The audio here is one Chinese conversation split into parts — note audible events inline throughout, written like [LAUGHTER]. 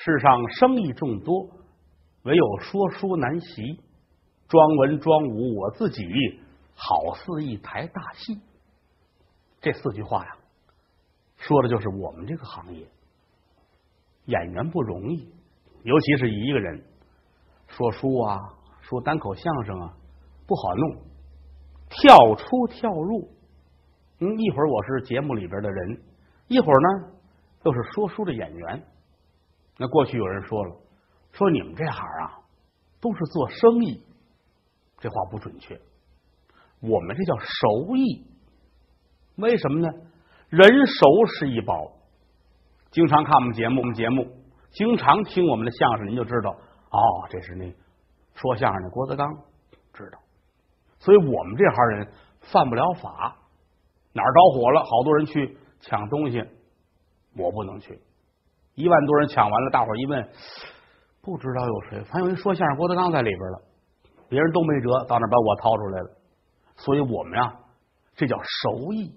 世上生意众多，唯有说书难习。装文装武，我自己好似一台大戏。这四句话呀，说的就是我们这个行业，演员不容易，尤其是一个人说书啊，说单口相声啊，不好弄，跳出跳入。嗯，一会儿我是节目里边的人，一会儿呢又是说书的演员。那过去有人说了，说你们这行啊都是做生意，这话不准确。我们这叫熟艺，为什么呢？人熟是一宝。经常看我们节目，我们节目经常听我们的相声，您就知道哦，这是那说相声的郭德纲，知道。所以我们这行人犯不了法。哪儿着火了？好多人去抢东西，我不能去。一万多人抢完了，大伙儿一问，不知道有谁。反正有人说相声，郭德纲在里边了，别人都没辙，到那把我掏出来了。所以我们呀，这叫熟艺。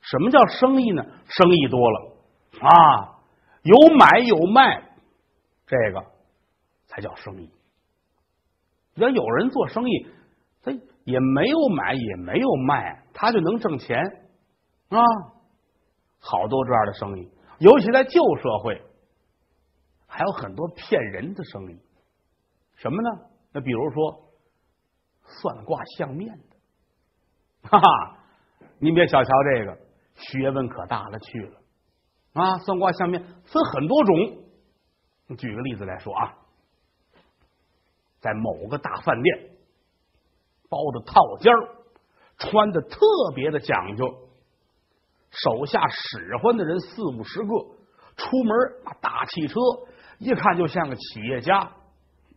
什么叫生意呢？生意多了啊，有买有卖，这个才叫生意。要有人做生意，他也没有买也没有卖。他就能挣钱啊！好多这样的生意，尤其在旧社会，还有很多骗人的生意。什么呢？那比如说算卦相面的，哈哈！您别小瞧这个，学问可大了去了啊！算卦相面分很多种。举个例子来说啊，在某个大饭店包的套间儿。穿的特别的讲究，手下使唤的人四五十个，出门大汽车，一看就像个企业家。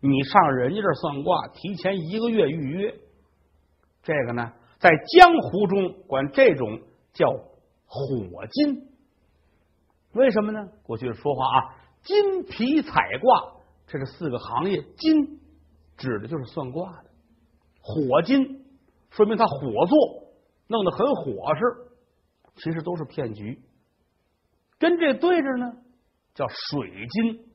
你上人家这算卦，提前一个月预约。这个呢，在江湖中管这种叫火金。为什么呢？过去说话啊，金皮彩卦，这是四个行业，金指的就是算卦的，火金。说明他火做，弄得很火实，其实都是骗局。跟这对着呢，叫水晶，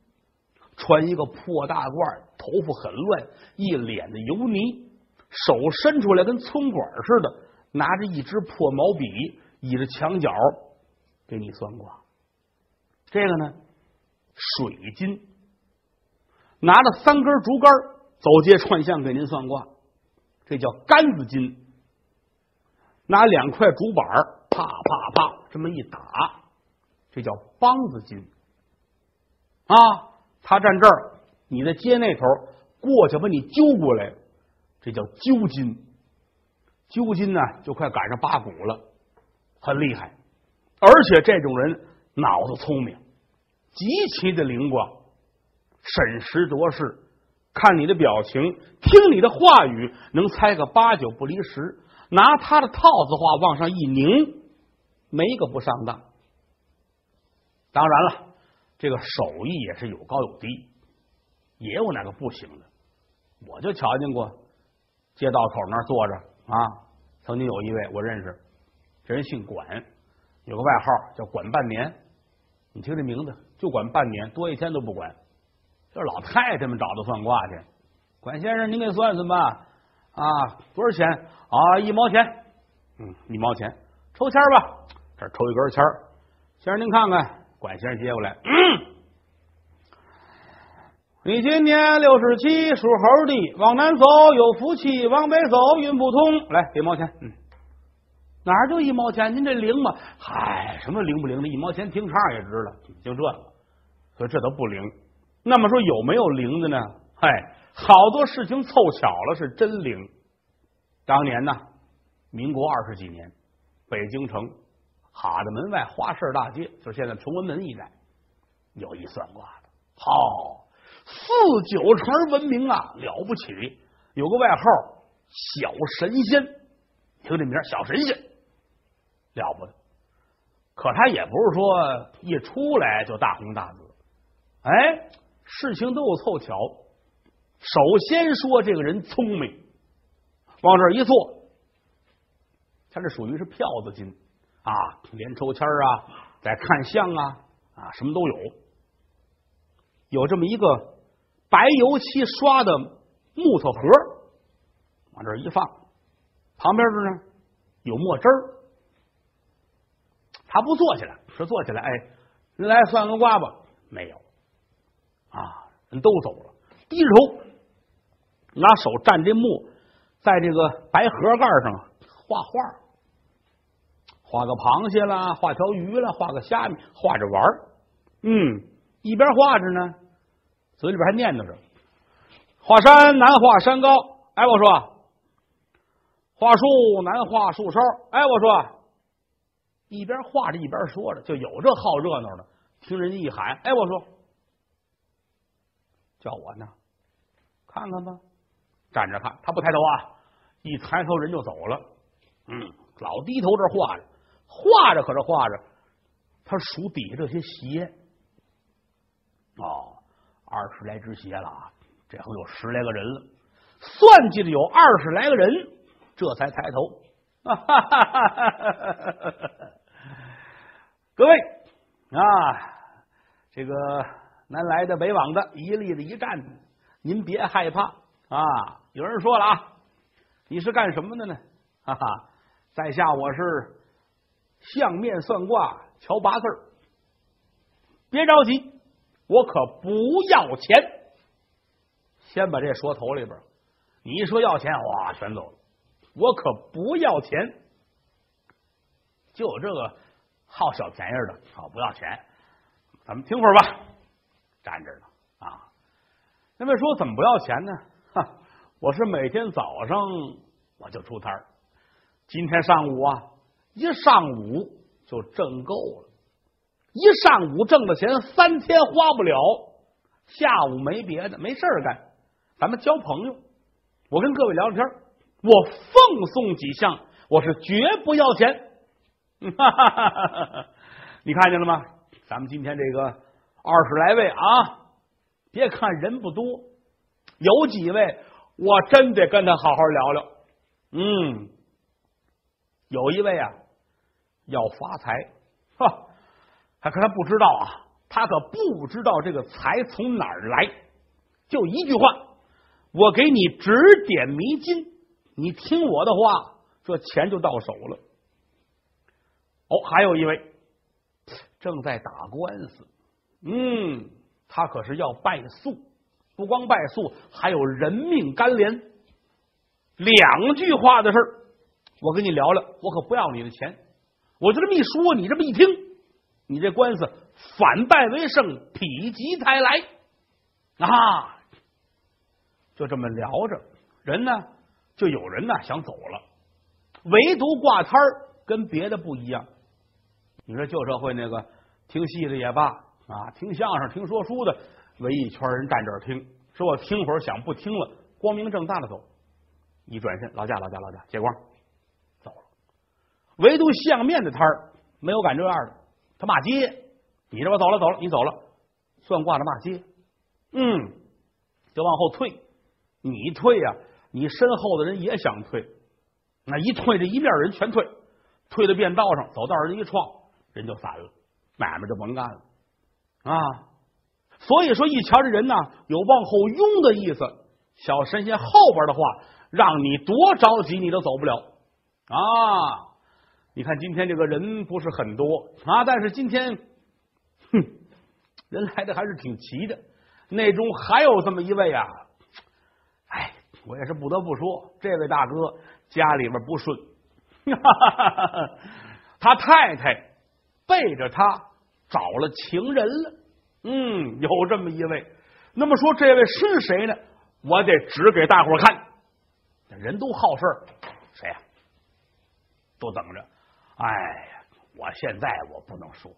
穿一个破大褂，头发很乱，一脸的油泥，手伸出来跟葱管似的，拿着一支破毛笔，倚着墙角给你算卦。这个呢，水晶，拿着三根竹竿走街串巷给您算卦。这叫杆子金，拿两块竹板啪啪啪这么一打，这叫梆子筋啊！他站这儿，你在街那头过去把你揪过来，这叫揪筋。揪筋呢，就快赶上八股了，很厉害。而且这种人脑子聪明，极其的灵光，审时度势。看你的表情，听你的话语，能猜个八九不离十。拿他的套子话往上一拧，没一个不上当。当然了，这个手艺也是有高有低，也有哪个不行的。我就瞧见过，街道口那坐着啊，曾经有一位我认识，这人姓管，有个外号叫“管半年”。你听这名字，就管半年，多一天都不管。就是老太太们找他算卦去，管先生，您给算算吧。啊，多少钱？啊，一毛钱。嗯，一毛钱，抽签吧。这抽一根签先生您看看。管先生接过来。嗯，你今年六十七，属猴的，往南走有福气，往北走运不通。来，一毛钱。嗯，哪儿就一毛钱？您这灵吗？嗨，什么灵不灵的？一毛钱听唱也值了。就这个，所以这都不灵。那么说有没有灵的呢？嗨，好多事情凑巧了是真灵。当年呢，民国二十几年，北京城哈的门外花市大街，就是现在崇文门一带，有一算卦的，好四九城闻名啊，了不起，有个外号小神仙，听这名小神仙了不得。可他也不是说一出来就大红大紫，哎。事情都有凑巧。首先说这个人聪明，往这一坐，他这属于是票子金啊，连抽签啊，再看相啊啊，什么都有。有这么一个白油漆刷的木头盒，往这一放，旁边这呢有墨汁儿。他不坐起来，说坐起来，哎，您来算个卦吧。没有啊，人都走了，低着头拿手蘸这墨，在这个白盒盖上画画，画个螃蟹啦，画条鱼啦，画个虾米，画着玩儿。嗯，一边画着呢，嘴里边还念叨着：“画山难画山高。”哎，我说，画树难画树梢。哎，我说。一边画着一边说着，就有这好热闹的。听人家一喊，哎，我说叫我呢，看看吧，站着看。他不抬头啊，一抬头人就走了。嗯，老低头这画着，画着可是画着，他数底下这些鞋。哦，二十来只鞋了啊，这回有十来个人了。算计着有二十来个人，这才抬头。[LAUGHS] 哈哈哈哈哈哈！各位啊，这个南来的、北往的，一立的、一站的，您别害怕啊！有人说了啊，你是干什么的呢？哈哈，在下我是相面算卦、瞧八字别着急，我可不要钱。先把这说头里边，你一说要钱，哇，全走了。我可不要钱，就这个。好小便宜的，好不要钱，咱们听会儿吧。站着呢啊，那位说怎么不要钱呢？哈，我是每天早上我就出摊儿，今天上午啊，一上午就挣够了，一上午挣的钱三天花不了。下午没别的，没事干，咱们交朋友。我跟各位聊聊天，我奉送几项，我是绝不要钱。哈哈哈哈哈！你看见了吗？咱们今天这个二十来位啊，别看人不多，有几位我真得跟他好好聊聊。嗯，有一位啊要发财，哈，他可他不知道啊，他可不知道这个财从哪儿来。就一句话，我给你指点迷津，你听我的话，这钱就到手了。哦，还有一位正在打官司，嗯，他可是要败诉，不光败诉，还有人命干连。两句话的事儿，我跟你聊聊，我可不要你的钱。我就这么一说，你这么一听，你这官司反败为胜，否极泰来啊！就这么聊着，人呢，就有人呢想走了，唯独挂摊儿跟别的不一样。你说旧社会那个听戏的也罢啊，听相声、听说书的围一圈人站这儿听，说我听会儿想不听了，光明正大的走，一转身，劳驾劳驾劳驾，借光。唯独相面的摊儿没有敢这样的，他骂街，你这我走了走了，你走了，算卦的骂街，嗯，就往后退，你退呀，你身后的人也想退，那一退，这一面人全退，退到便道上，走道人一撞。人就散了，买卖就甭干了。啊！所以说，一瞧这人呢，有往后拥的意思。小神仙后边的话，让你多着急，你都走不了。啊！你看今天这个人不是很多啊，但是今天，哼，人来的还是挺齐的。那中还有这么一位啊，哎，我也是不得不说，这位大哥家里边不顺，[LAUGHS] 他太太。背着他找了情人了，嗯，有这么一位。那么说这位是谁呢？我得指给大伙看。人都好事谁呀？都等着。哎呀，我现在我不能说，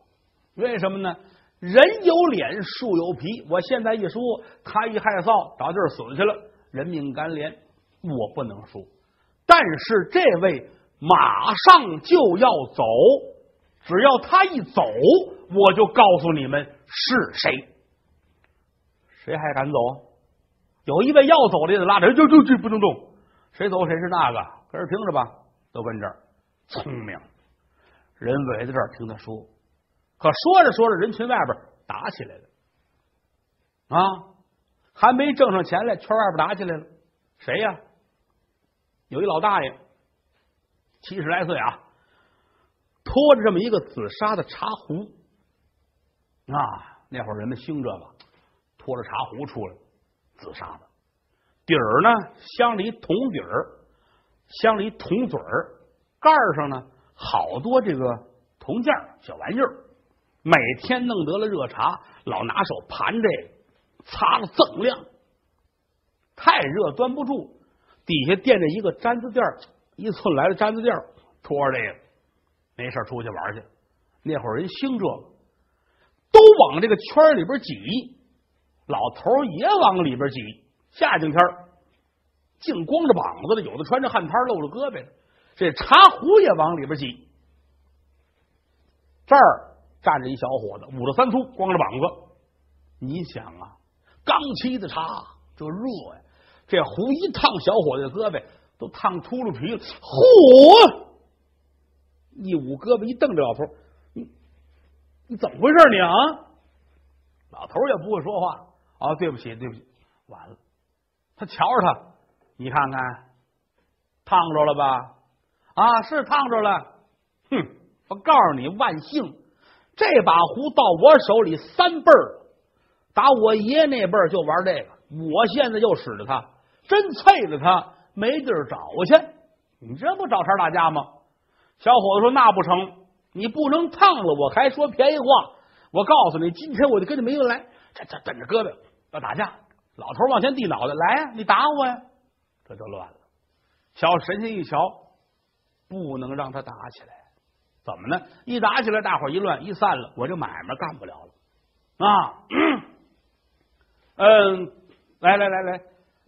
为什么呢？人有脸，树有皮。我现在一说，他一害臊，找地儿死去了，人命干连，我不能说。但是这位马上就要走。只要他一走，我就告诉你们是谁。谁还敢走？有一位要走的得拉着，就就就不能动。谁走谁是那个，跟这听着吧，都跟这儿。聪明人围在这儿听他说，可说着说着，人群外边打起来了。啊，还没挣上钱来，圈外边打起来了。谁呀？有一老大爷，七十来岁啊，拖着这么一个紫砂的茶壶啊。那会儿人们兴这个，拖着茶壶出来，紫砂的底儿呢，镶了一铜底儿，镶了一铜嘴儿，盖上呢好多这个铜件小玩意儿。每天弄得了热茶，老拿手盘这个，擦了锃亮。太热端不住，底下垫着一个毡子垫儿一寸来的毡子垫儿拖着这个，没事出去玩去。那会儿人兴这个，都往这个圈里边挤，老头也往里边挤。夏天天净光着膀子的，有的穿着汗衫露着胳膊的，这茶壶也往里边挤。这儿。站着一小伙子，五大三粗，光着膀子。你想啊，刚沏的茶，这热呀，这壶一烫，小伙子的胳膊都烫秃噜皮了。嚯！一捂胳膊，一瞪着老头，你你怎么回事？你啊？老头也不会说话。啊，对不起，对不起，完了。他瞧着他，你看看，烫着了吧？啊，是烫着了。哼，我告诉你，万幸。这把壶到我手里三辈儿，打我爷那辈儿就玩这个，我现在就使着它，真啐了它没地儿找去。你这不找茬打架吗？小伙子说：“那不成，你不能烫了我，还说便宜话。我告诉你，今天我就跟你没完来。这这等着胳膊要打架，老头往前递脑袋，来呀，你打我呀！这就乱了。小神仙一瞧，不能让他打起来。”怎么呢？一打起来，大伙一乱，一散了，我这买卖干不了了啊！[CLEARS THROAT] 嗯，来来来来，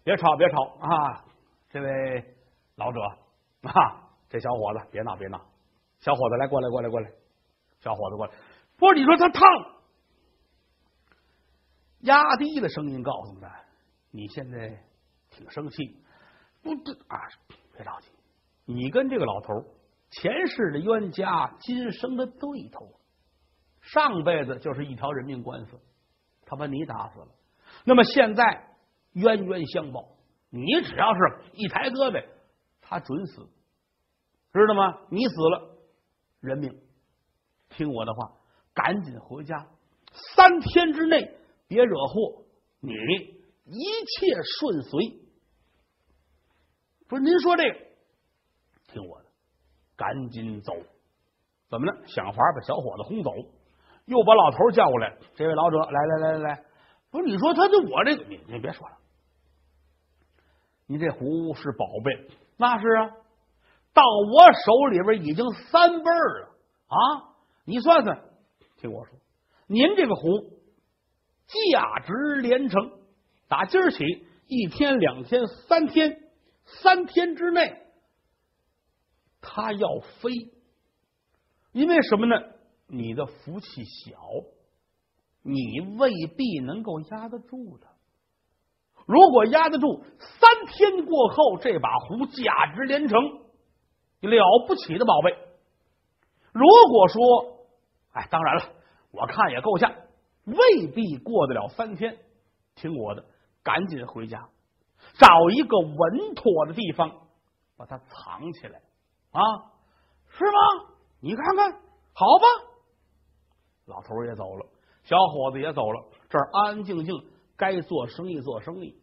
别吵别吵啊！这位老者啊，这小伙子别闹别闹，小伙子来过来过来过来，小伙子过来，不是你说他烫，压低了声音告诉他，你现在挺生气，不这啊，别着急，你跟这个老头。前世的冤家，今生的对头，上辈子就是一条人命官司，他把你打死了。那么现在冤冤相报，你只要是一抬胳膊，他准死，知道吗？你死了，人命。听我的话，赶紧回家，三天之内别惹祸，你一切顺遂。不是您说这个，听我的。赶紧走！怎么呢？想法把小伙子轰走，又把老头叫过来。这位老者，来来来来来，不是你说他就我这个，你你别说了，你这壶是宝贝，那是啊，到我手里边已经三辈儿了啊！你算算，听我说，您这个壶价值连城，打今儿起一天、两天、三天，三天之内。他要飞，因为什么呢？你的福气小，你未必能够压得住的。如果压得住，三天过后，这把壶价值连城，了不起的宝贝。如果说，哎，当然了，我看也够呛，未必过得了三天。听我的，赶紧回家，找一个稳妥的地方，把它藏起来。啊，是吗？你看看，好吧。老头也走了，小伙子也走了，这儿安安静静，该做生意做生意。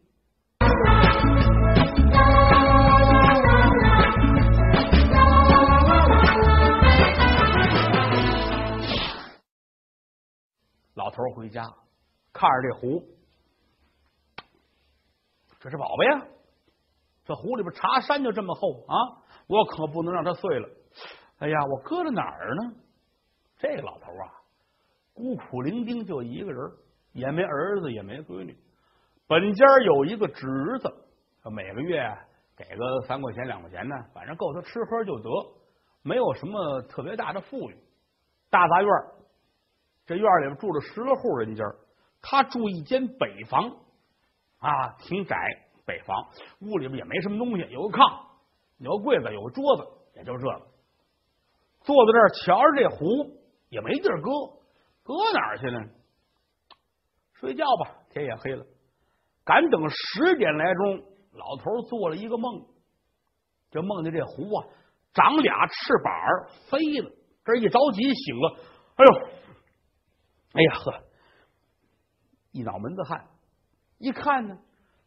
老头回家，看着这壶，这是宝贝呀！这壶里边茶山就这么厚啊！我可不能让它碎了。哎呀，我搁在哪儿呢？这老头啊，孤苦伶仃，就一个人，也没儿子，也没闺女。本家有一个侄子，每个月给个三块钱、两块钱呢，反正够他吃喝就得，没有什么特别大的富裕。大杂院，这院里边住着十来户人家，他住一间北房啊，挺窄，北房屋里边也没什么东西，有个炕。有柜子，有桌子，也就这个。坐在这儿，瞧着这壶，也没地儿搁，搁哪儿去呢？睡觉吧，天也黑了。赶等十点来钟，老头做了一个梦，就梦见这壶啊长俩翅膀飞了。这一着急醒了，哎呦，哎呀呵，一脑门子汗。一看呢，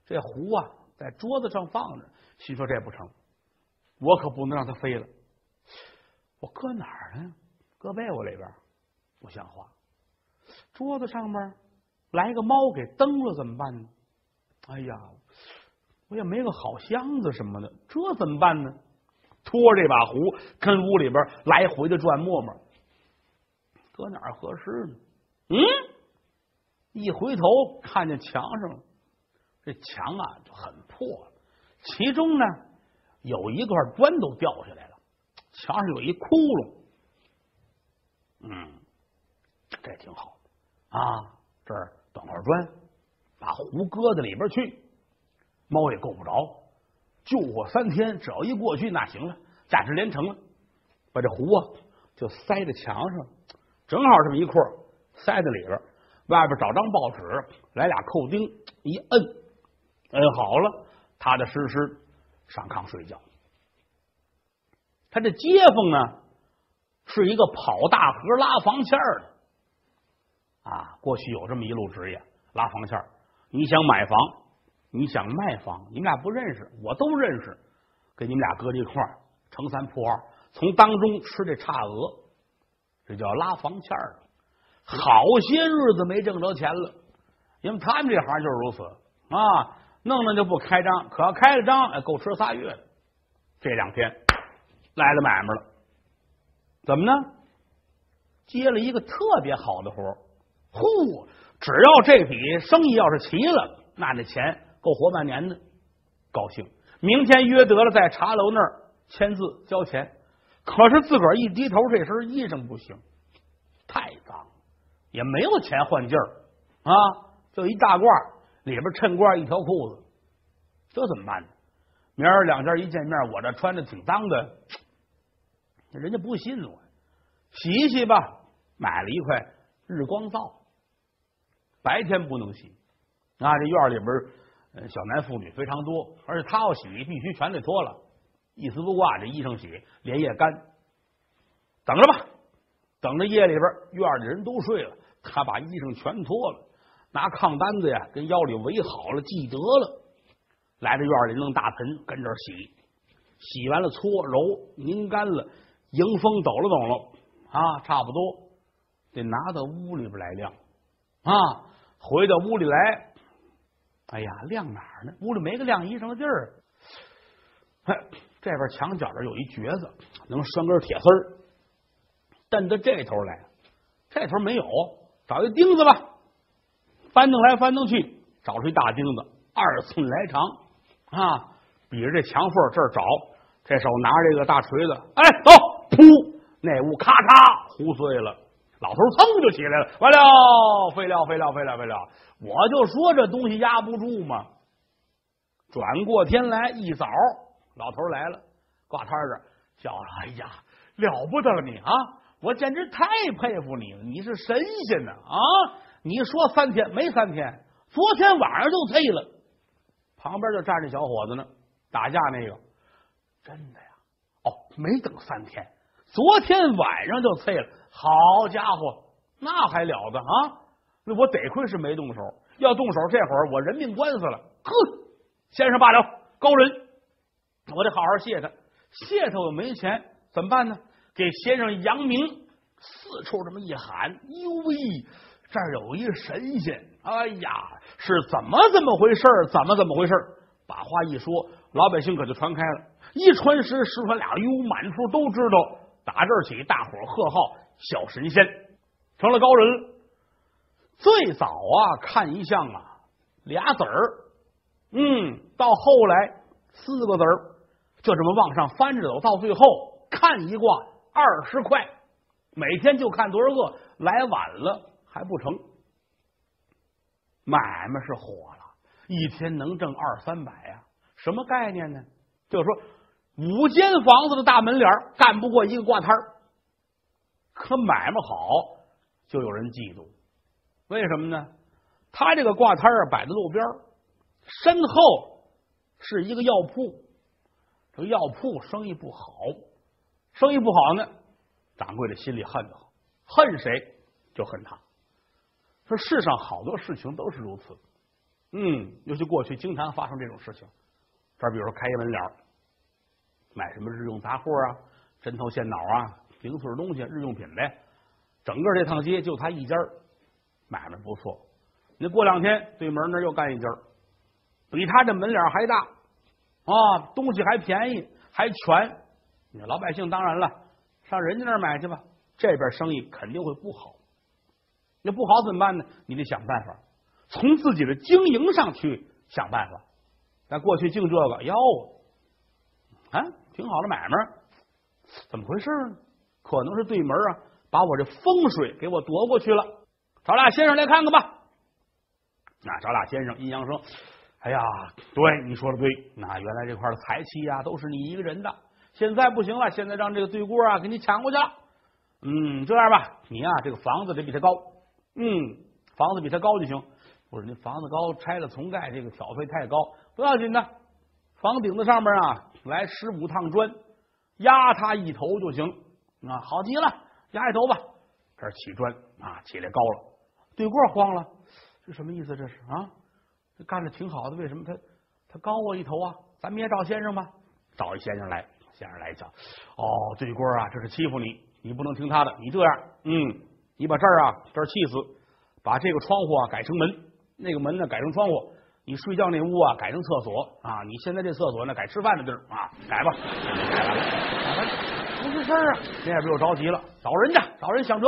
这壶啊在桌子上放着，心说这不成，我可不能让它飞了。我搁哪儿呢？搁被窝里边，不像话。桌子上面来个猫给蹬了怎么办呢？哎呀，我也没个好箱子什么的，这怎么办呢？拖这把壶跟屋里边来回的转磨磨，搁哪儿合适呢？嗯，一回头看见墙上，这墙啊就很破了，其中呢有一块砖都掉下来了，墙上有一窟窿。嗯，这挺好啊，这儿短块砖，把壶搁在里边去，猫也够不着。救火三天，只要一过去，那行了，价值连城了。把这壶啊，就塞在墙上，正好这么一块塞在里边。外边找张报纸，来俩扣钉，一摁，摁好了，踏踏实实上炕睡觉。他这街坊呢，是一个跑大河拉房签的啊。过去有这么一路职业，拉房签你想买房？你想卖房，你们俩不认识，我都认识，给你们俩搁一块儿，成三破二，从当中吃这差额，这叫拉房签儿。好些日子没挣着钱了，因为他们这行就是如此啊，弄弄就不开张，可要开了张，够吃仨月的。这两天来了买卖了，怎么呢？接了一个特别好的活儿，呼，只要这笔生意要是齐了，那那钱。够活半年的，高兴。明天约得了，在茶楼那儿签字交钱。可是自个儿一低头，这身衣裳不行，太脏，也没有钱换件儿啊，就一大褂，里边衬褂一条裤子，这怎么办呢？明儿两家一见面，我这穿的挺脏的，人家不信我，洗一洗吧。买了一块日光皂，白天不能洗啊，这院里边。小男妇女非常多，而且他要洗，必须全得脱了，一丝不挂，这衣裳洗连夜干。等着吧，等着夜里边院里人都睡了，他把衣裳全脱了，拿炕单子呀跟腰里围好了，系得了，来到院里弄大盆跟这洗，洗完了搓揉拧干了，迎风抖了抖了啊，差不多得拿到屋里边来晾啊，回到屋里来。哎呀，晾哪儿呢？屋里没个晾衣裳的地儿。哎，这边墙角这有一橛子，能拴根铁丝儿。蹬到这头来，这头没有，找一钉子吧。翻腾来翻腾去，找出一大钉子，二寸来长啊，比着这墙缝这儿找。这手拿着这个大锤子，哎，走，噗，那屋咔嚓，糊碎了。老头噌就起来了，完了，废料，废料，废料，废料。我就说这东西压不住嘛。转过天来一早，老头来了，挂摊这叫了。哎呀，了不得了你啊！我简直太佩服你了，你是神仙呢啊！你说三天没三天，昨天晚上就退了。旁边就站着小伙子呢，打架那个，真的呀？哦，没等三天，昨天晚上就退了。好家伙，那还了得啊！那我得亏是没动手，要动手这会儿我人命官司了。呵，先生罢了，高人，我得好好谢他。谢他我没钱，怎么办呢？给先生扬名，四处这么一喊，呦喂，这儿有一神仙！哎呀，是怎么怎么回事？怎么怎么回事？把话一说，老百姓可就传开了。一传十，十传俩，哟，满处都知道。打这儿起，大伙贺号小神仙成了高人。最早啊，看一相啊，俩子儿，嗯，到后来四个子儿，就这么往上翻着走，到最后看一卦二十块，每天就看多少个，来晚了还不成。买卖是火了，一天能挣二三百呀？什么概念呢？就是说五间房子的大门脸干不过一个挂摊儿，可买卖好，就有人嫉妒。为什么呢？他这个挂摊儿摆在路边身后是一个药铺。这个药铺生意不好，生意不好呢，掌柜的心里恨得很，恨谁就恨他。说世上好多事情都是如此，嗯，尤其过去经常发生这种事情。这比如说开一门脸儿买什么日用杂货啊，针头线脑啊，零碎东西，日用品呗。整个这趟街就他一家儿买卖不错。那过两天对门那又干一家儿比他这门脸还大啊，东西还便宜还全。你老百姓当然了，上人家那儿买去吧，这边生意肯定会不好。那不好怎么办呢？你得想办法，从自己的经营上去想办法。但过去净这个哟，啊，挺好的买卖，怎么回事呢？可能是对门啊，把我这风水给我夺过去了。找俩先生来看看吧。那找俩先生，阴阳说：“哎呀，对，你说的对。那原来这块的财气呀，都是你一个人的。现在不行了，现在让这个对过啊给你抢过去了。嗯，这样吧，你呀，这个房子得比他高。嗯，房子比他高就行。我说，那房子高，拆了重盖，这个挑费太高。”不要紧的，房顶子上面啊，来十五趟砖，压他一头就行啊，好极了，压一头吧。这儿起砖啊，起来高了，对过慌了，这什么意思？这是啊，这干的挺好的，为什么他他高我一头啊？咱们也找先生吧，找一先生来，先生来讲，哦，对过啊，这是欺负你，你不能听他的，你这样，嗯，你把这儿啊这儿气死，把这个窗户啊改成门，那个门呢改成窗户。你睡觉那屋啊，改成厕所啊！你现在这厕所呢，改吃饭的地儿啊，改吧，改完了，不是事儿啊！那边又着急了，找人家，找人想辙。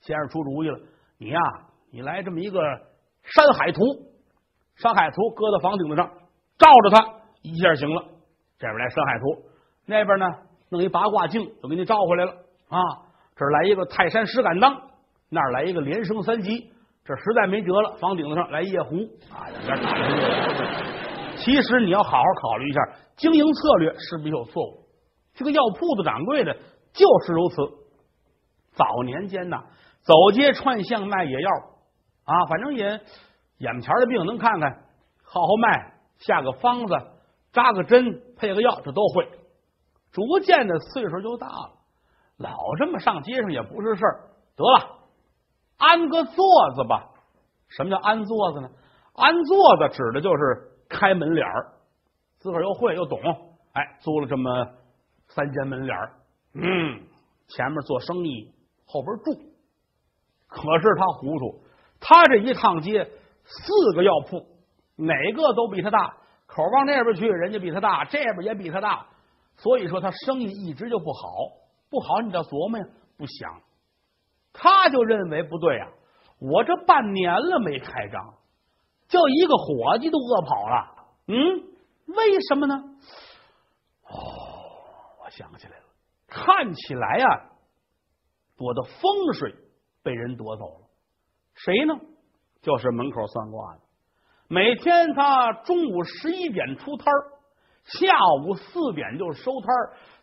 先生出主意了，你呀，你来这么一个山海图，山海图搁在房顶子上，照着它一下行了。这边来山海图，那边呢弄一八卦镜，就给你照回来了啊！这儿来一个泰山石敢当，那儿来一个连升三级。这实在没辙了，房顶子上来夜壶啊！两边打其实你要好好考虑一下，经营策略是不是有错误？这个药铺子掌柜的就是如此。早年间呢，走街串巷卖野药啊，反正也眼前的病能看看，好好卖，下个方子，扎个针，配个药，这都会。逐渐的岁数就大了，老这么上街上也不是事儿，得了。安个座子吧？什么叫安座子呢？安座子指的就是开门脸儿，自个儿又会又懂，哎，租了这么三间门脸儿，嗯，前面做生意，后边住。可是他糊涂，他这一趟街四个药铺，哪个都比他大，口往那边去，人家比他大，这边也比他大，所以说他生意一直就不好，不好，你倒琢磨呀，不想。他就认为不对啊！我这半年了没开张，就一个伙计都饿跑了。嗯，为什么呢？哦，我想起来了，看起来呀，我的风水被人夺走了。谁呢？就是门口算卦的。每天他中午十一点出摊，下午四点就收摊，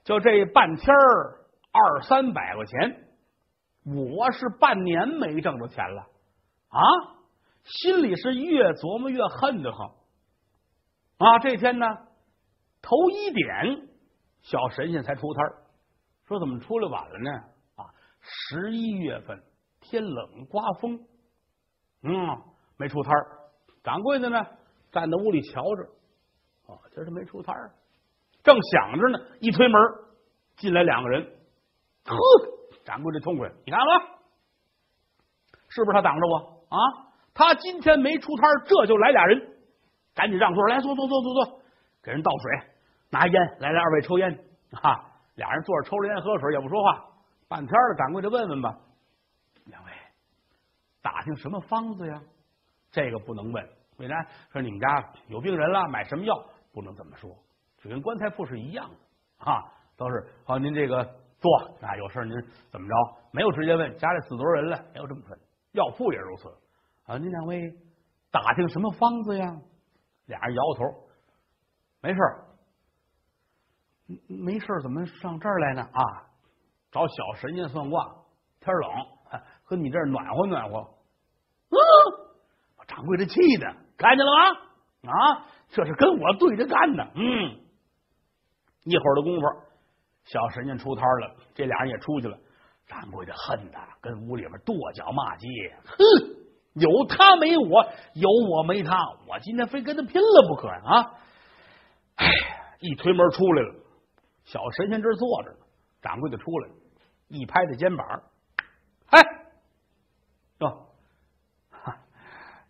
就这半天儿二三百块钱。我是半年没挣着钱了。啊，心里是越琢磨越恨得慌。啊！这天呢，头一点，小神仙才出摊说怎么出来晚了呢？啊，十一月份天冷刮风，嗯，没出摊掌柜的呢，站在屋里瞧着，啊，今儿他没出摊正想着呢，一推门进来两个人，呵。掌柜的痛快，你看吧，是不是他挡着我啊？他今天没出摊，这就来俩人，赶紧让座，来坐坐坐坐坐，给人倒水，拿烟来来，二位抽烟啊！俩人坐着抽着烟喝水，也不说话。半天了，掌柜的问问吧，两位打听什么方子呀？这个不能问，为啥？说你们家有病人了，买什么药？不能这么说，就跟棺材铺是一样的啊，都是好您这个。说啊，有事您怎么着？没有直接问家里死多少人了，没有这么问。药铺也如此啊。您两位打听什么方子呀？俩人摇头，没事儿没事儿怎么上这儿来呢？啊，找小神仙算卦。天冷，和你这儿暖和暖和。嗯，掌柜的气的，看见了吗？啊，这是跟我对着干呢。嗯，一会儿的功夫，小神仙出摊了，这俩人也出去了。掌柜的恨的跟屋里边跺脚骂街，哼，有他没我，有我没他，我今天非跟他拼了不可！啊，哎，一推门出来了，小神仙这坐着呢，掌柜的出来，一拍他肩膀，哎，哟。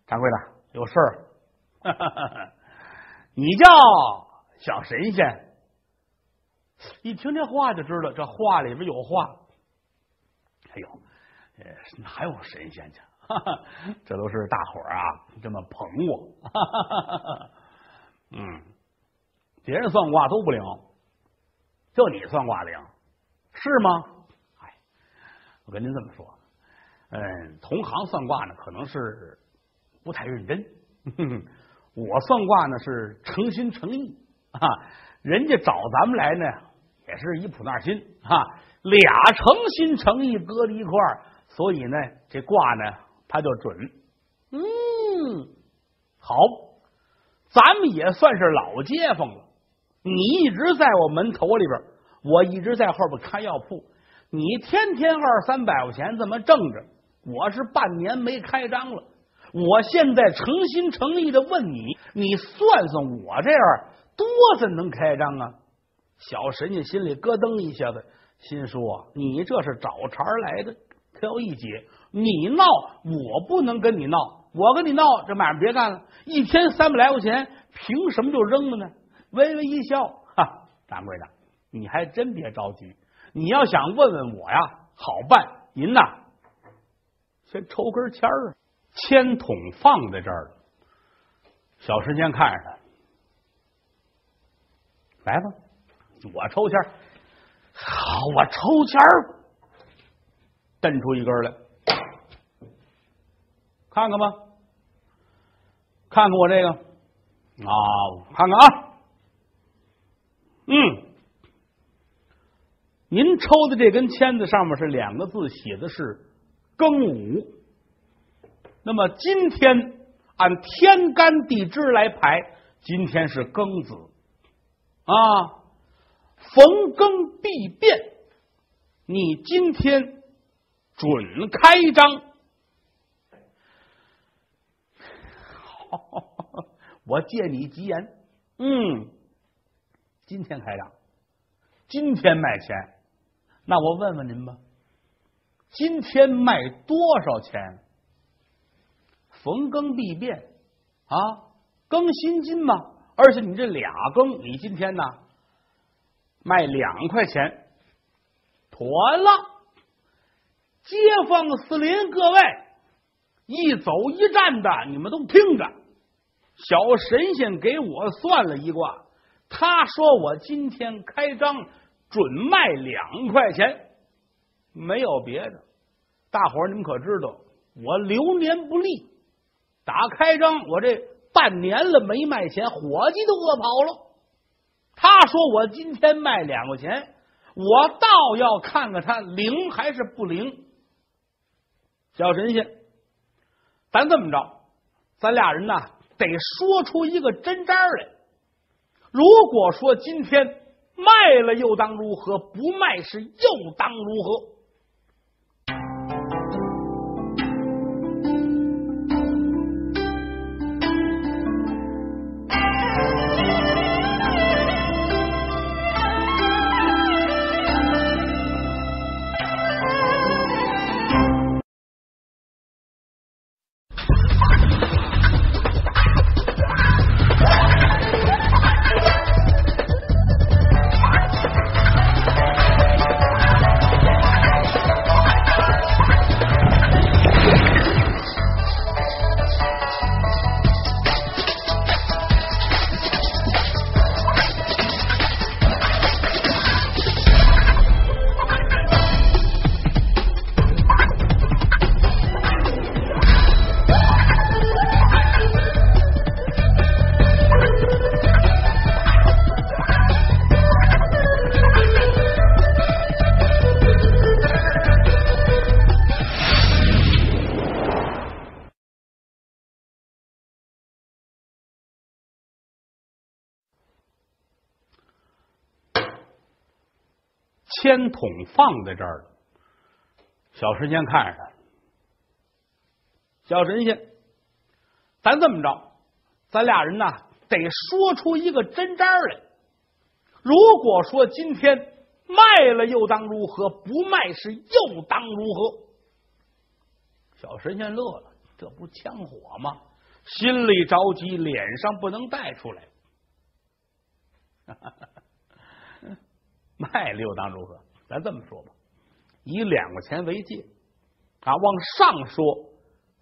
掌柜的有事儿，[LAUGHS] 你叫小神仙。一听这话就知道，这话里边有话。哎呦，呃，哪有神仙去？这都是大伙儿啊，这么捧我。[LAUGHS] 嗯，别人算卦都不灵，就你算卦灵，是吗？哎，我跟您这么说，嗯，同行算卦呢，可能是。不太认真，[LAUGHS] 我算卦呢是诚心诚意啊，人家找咱们来呢也是一普纳心啊，俩诚心诚意搁在一块儿，所以呢这卦呢它就准。嗯，好，咱们也算是老街坊了。你一直在我门头里边，我一直在后边开药铺，你天天二三百块钱这么挣着，我是半年没开张了。我现在诚心诚意的问你，你算算我这样多怎能开张啊？小神仙心里咯噔一下子，心说：“你这是找茬来的。”可要一解，你闹我不能跟你闹，我跟你闹这买卖别干了。一天三百来块钱，凭什么就扔了呢？微微一笑，哈，掌柜的，你还真别着急。你要想问问我呀，好办。您呐，先抽根签儿。签筒放在这儿了，小神仙看着他，来吧，我抽签好，我抽签儿，蹬出一根来，看看吧，看看我这个。啊，看看啊，嗯，您抽的这根签子上面是两个字，写的是庚午。那么今天按天干地支来排，今天是庚子。啊，逢更必变。你今天准开张，好，[LAUGHS] 我借你吉言。嗯，今天开张，今天卖钱。那我问问您吧，今天卖多少钱？逢更必变啊，更新金嘛，而且你这俩更，你今天呢卖两块钱，妥了。街坊四邻各位，一走一站的，你们都听着。小神仙给我算了一卦，他说我今天开张准卖两块钱，没有别的。大伙儿你们可知道，我流年不利。打开张，我这半年了没卖钱，伙计都饿跑了。他说我今天卖两块钱，我倒要看看他灵还是不灵。小神仙，咱这么着，咱俩人呢得说出一个真章来。如果说今天卖了又当如何，不卖是又当如何？签筒放在这儿了。小神仙看着他，小神仙，咱这么着，咱俩人呐得说出一个真章来。如果说今天卖了又当如何？不卖是又当如何？小神仙乐了，这不枪火吗？心里着急，脸上不能带出来。卖了又当如何？咱这么说吧，以两块钱为界啊，往上说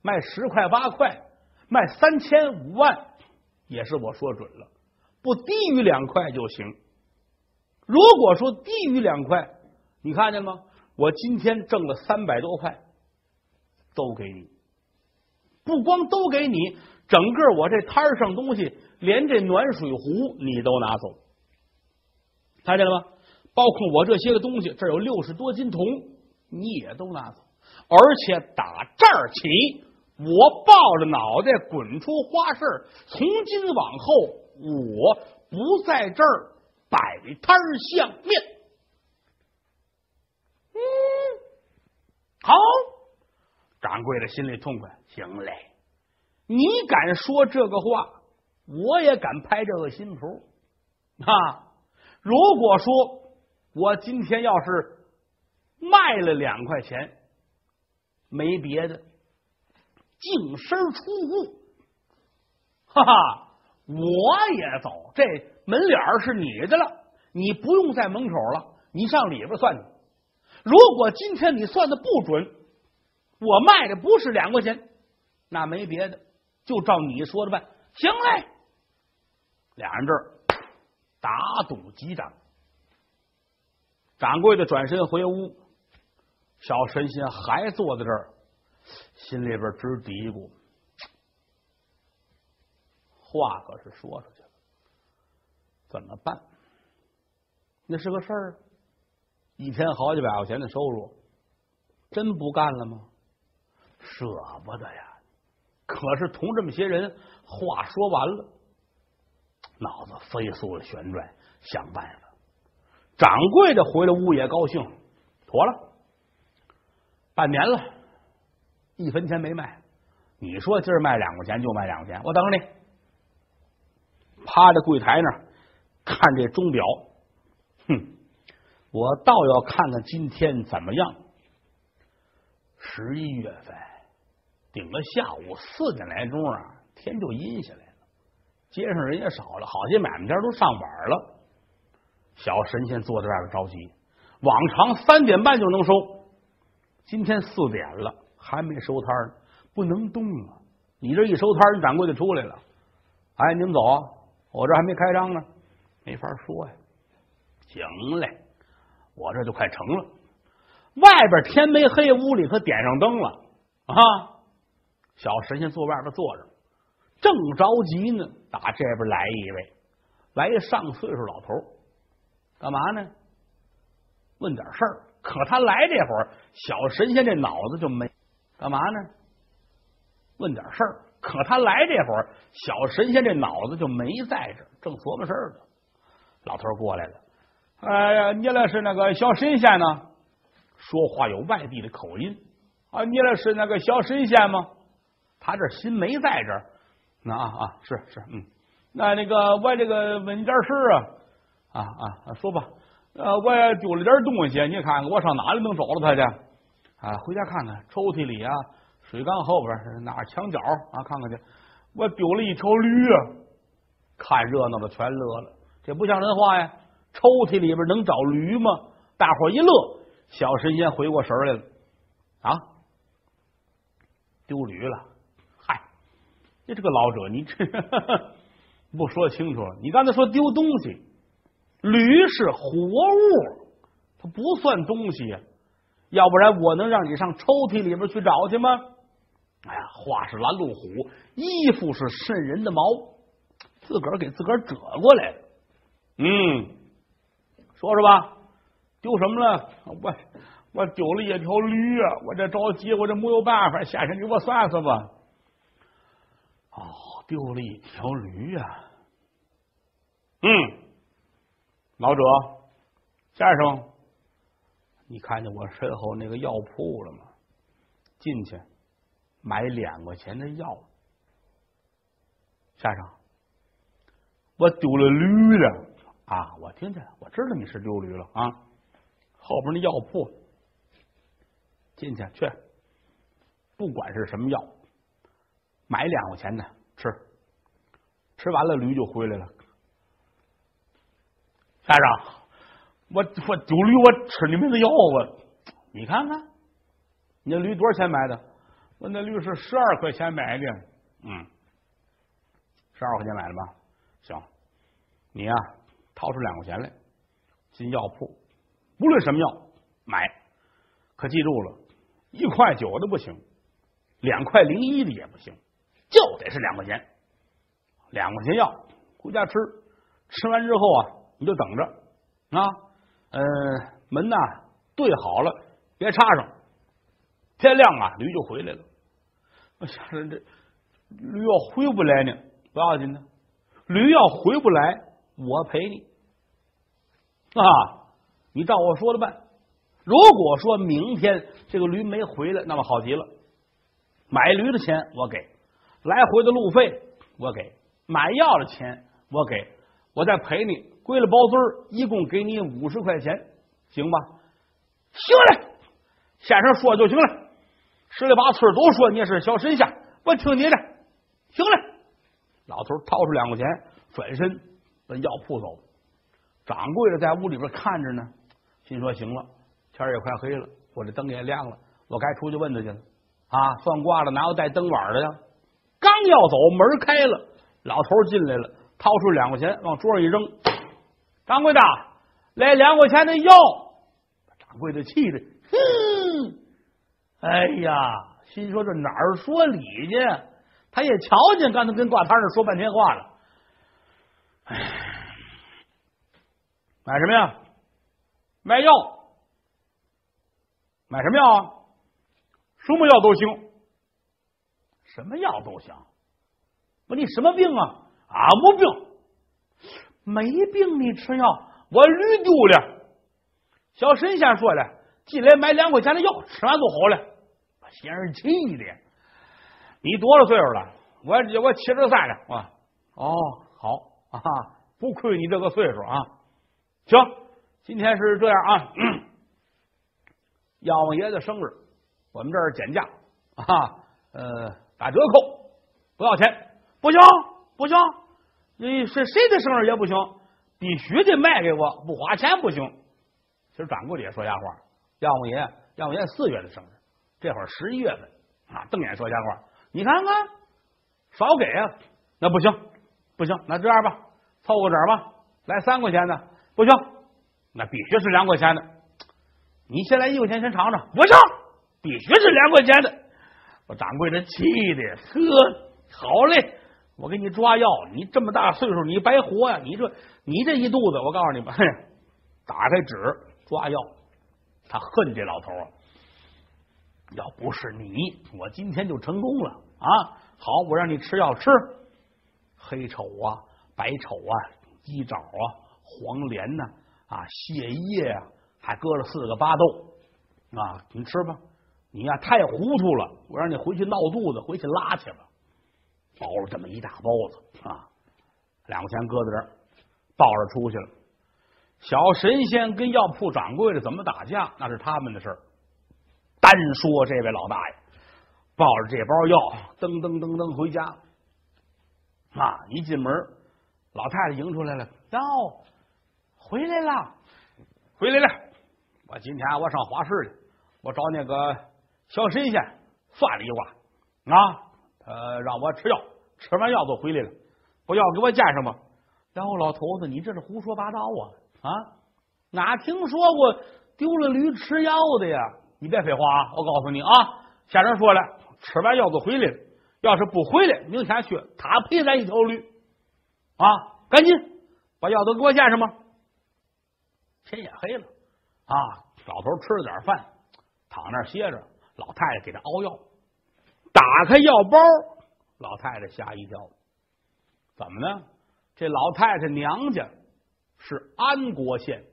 卖十块八块，卖三千五万也是我说准了，不低于两块就行。如果说低于两块，你看见了吗？我今天挣了三百多块，都给你，不光都给你，整个我这摊上东西，连这暖水壶你都拿走，看见了吗？包括我这些个东西，这有六十多斤铜，你也都拿走，而且打这儿起，我抱着脑袋滚出花市，从今往后我不在这儿摆摊相面。嗯，好，掌柜的心里痛快，行嘞，你敢说这个话，我也敢拍这个心图啊！如果说。我今天要是卖了两块钱，没别的，净身出户，哈哈，我也走。这门脸是你的了，你不用在门口了，你上里边算去。如果今天你算的不准，我卖的不是两块钱，那没别的，就照你说的办。行嘞，俩人这儿打赌几掌。掌柜的转身回屋，小神仙还坐在这儿，心里边直嘀咕：话可是说出去了，怎么办？那是个事儿，一天好几百块钱的收入，真不干了吗？舍不得呀！可是同这么些人话说完了，脑子飞速的旋转，想办法。掌柜的回了屋也高兴，妥了，半年了，一分钱没卖。你说今儿卖两块钱就卖两块钱，我等着你。趴在柜台那儿看这钟表，哼，我倒要看看今天怎么样。十一月份顶了下午四点来钟啊，天就阴下来了，街上人也少了，好些买卖家都上班了。小神仙坐在外边着急，往常三点半就能收，今天四点了还没收摊呢，不能动啊！你这一收摊，人掌柜就出来了，哎，你们走，我这还没开张呢，没法说呀。行嘞，我这就快成了。外边天没黑，屋里可点上灯了啊！小神仙坐外边坐着，正着急呢，打这边来一位，来一上岁数老头。干嘛呢？问点事儿。可他来这会儿，小神仙这脑子就没干嘛呢？问点事儿。可他来这会儿，小神仙这脑子就没在这，正琢磨事儿呢。老头过来了，哎呀，你那是那个小神仙呢？说话有外地的口音啊，你那是那个小神仙吗？他这心没在这儿。那啊啊，是是，嗯，那那个我这个问你点事啊。啊啊，说吧，呃，我也丢了点东西，你看看我上哪里能找着他去？啊，回家看看抽屉里啊，水缸后边哪墙角啊，看看去。我丢了一条驴啊！看热闹的全乐了，这不像人话呀！抽屉里边能找驴吗？大伙一乐，小神仙回过神来了啊，丢驴了！嗨，你这个老者，你这 [LAUGHS] 不说清楚？你刚才说丢东西。驴是活物，它不算东西呀。要不然我能让你上抽屉里边去找去吗？哎呀，话是拦路虎，衣服是渗人的毛，自个儿给自个儿折过来。嗯，说说吧，丢什么了？我我丢了一条驴啊！我这着急，我这没有办法。先生，给我算算吧。哦，丢了一条驴啊。嗯。老者，先生，你看见我身后那个药铺了吗？进去买两块钱的药。先生，我丢了驴了啊！我听见了，我知道你是丢驴了啊！后边那药铺，进去去，不管是什么药，买两块钱的吃，吃完了驴就回来了。先生，我我丢驴，我吃你们的药啊！你看看，你那驴多少钱买的？我那驴是十二块钱买的，嗯。十二块钱买的吧？行，你呀，掏出两块钱来，进药铺，无论什么药买，可记住了，一块九的不行，两块零一的也不行，就得是两块钱。两块钱药回家吃，吃完之后啊，你就等着啊，呃，门呐对好了，别插上，天亮啊，驴就回来了。我想着这驴要回不来呢。不要紧的，驴要回不来，我赔你啊！你照我说的办。如果说明天这个驴没回来，那么好极了，买驴的钱我给，来回的路费我给，买药的钱我给，我再赔你归了包堆儿，一共给你五十块钱，行吧？行了，先生说就行了。十里八村都说你是小神仙，我听你的，行了。老头掏出两块钱，转身奔药铺走。掌柜的在屋里边看着呢，心说：“行了，天也快黑了，我这灯也亮了，我该出去问他去了。”啊，算卦的哪有带灯碗的呀？刚要走，门开了，老头进来了，掏出两块钱往桌上一扔。掌柜的，来两块钱的药。掌柜的气的，哼！哎呀，心说这哪儿说理去？他也瞧见刚才跟挂摊那说半天话了，哎，买什么呀？买药，买什么药啊？什么药都行，什么药都行。问你什么病啊？啊，没病，没病你吃药。我驴丢了，小神仙说了，进来买两块钱的药，吃完就好了。把仙儿气的。你多少岁数了？我我七十三了。啊，哦，好啊，不亏你这个岁数啊。行，今天是这样啊。[CLEARS THROAT] 阎王爷的生日，我们这儿减价啊，呃，打折扣，不要钱。不行，不行，你是谁的生日也不行，必须得卖给我，不花钱不行。其实掌柜的也说瞎话。阎王爷，阎王爷四月的生日，这会儿十一月份啊，瞪眼说瞎话。你看看，少给啊？那不行，不行。那这样吧，凑个整吧，来三块钱的，不行，那必须是两块钱的。你先来一块钱，先尝尝，不行，必须是两块钱的。我掌柜的气的，呵，好嘞，我给你抓药。你这么大岁数，你白活呀？你这，你这一肚子，我告诉你吧，嘿，打开纸抓药，他恨这老头啊。要不是你，我今天就成功了啊！好，我让你吃药吃，黑丑啊，白丑啊，鸡爪啊，黄连呐，啊，泻叶啊，还搁了四个巴豆啊！你吃吧，你呀太糊涂了，我让你回去闹肚子，回去拉去吧。包了这么一大包子啊，两块钱搁在这儿，抱着出去了。小神仙跟药铺掌柜的怎么打架，那是他们的事儿。单说这位老大爷抱着这包药，噔噔噔噔回家啊！一进门，老太太迎出来了，哟，回来了，回来了！我今天我上花市去，我找那个小神仙算了一卦啊，他让我吃药，吃完药就回来了，把药给我见上吧？然后老头子，你这是胡说八道啊！啊，哪听说过丢了驴吃药的呀？你别废话啊！我告诉你啊，先生说了，吃完药就回来了。要是不回来，明天去，他赔咱一头驴啊！赶紧把药都给我见上吧。天也黑了啊！老头吃了点饭，躺那歇着。老太太给他熬药，打开药包，老太太吓一跳。怎么呢？这老太太娘家是安国县，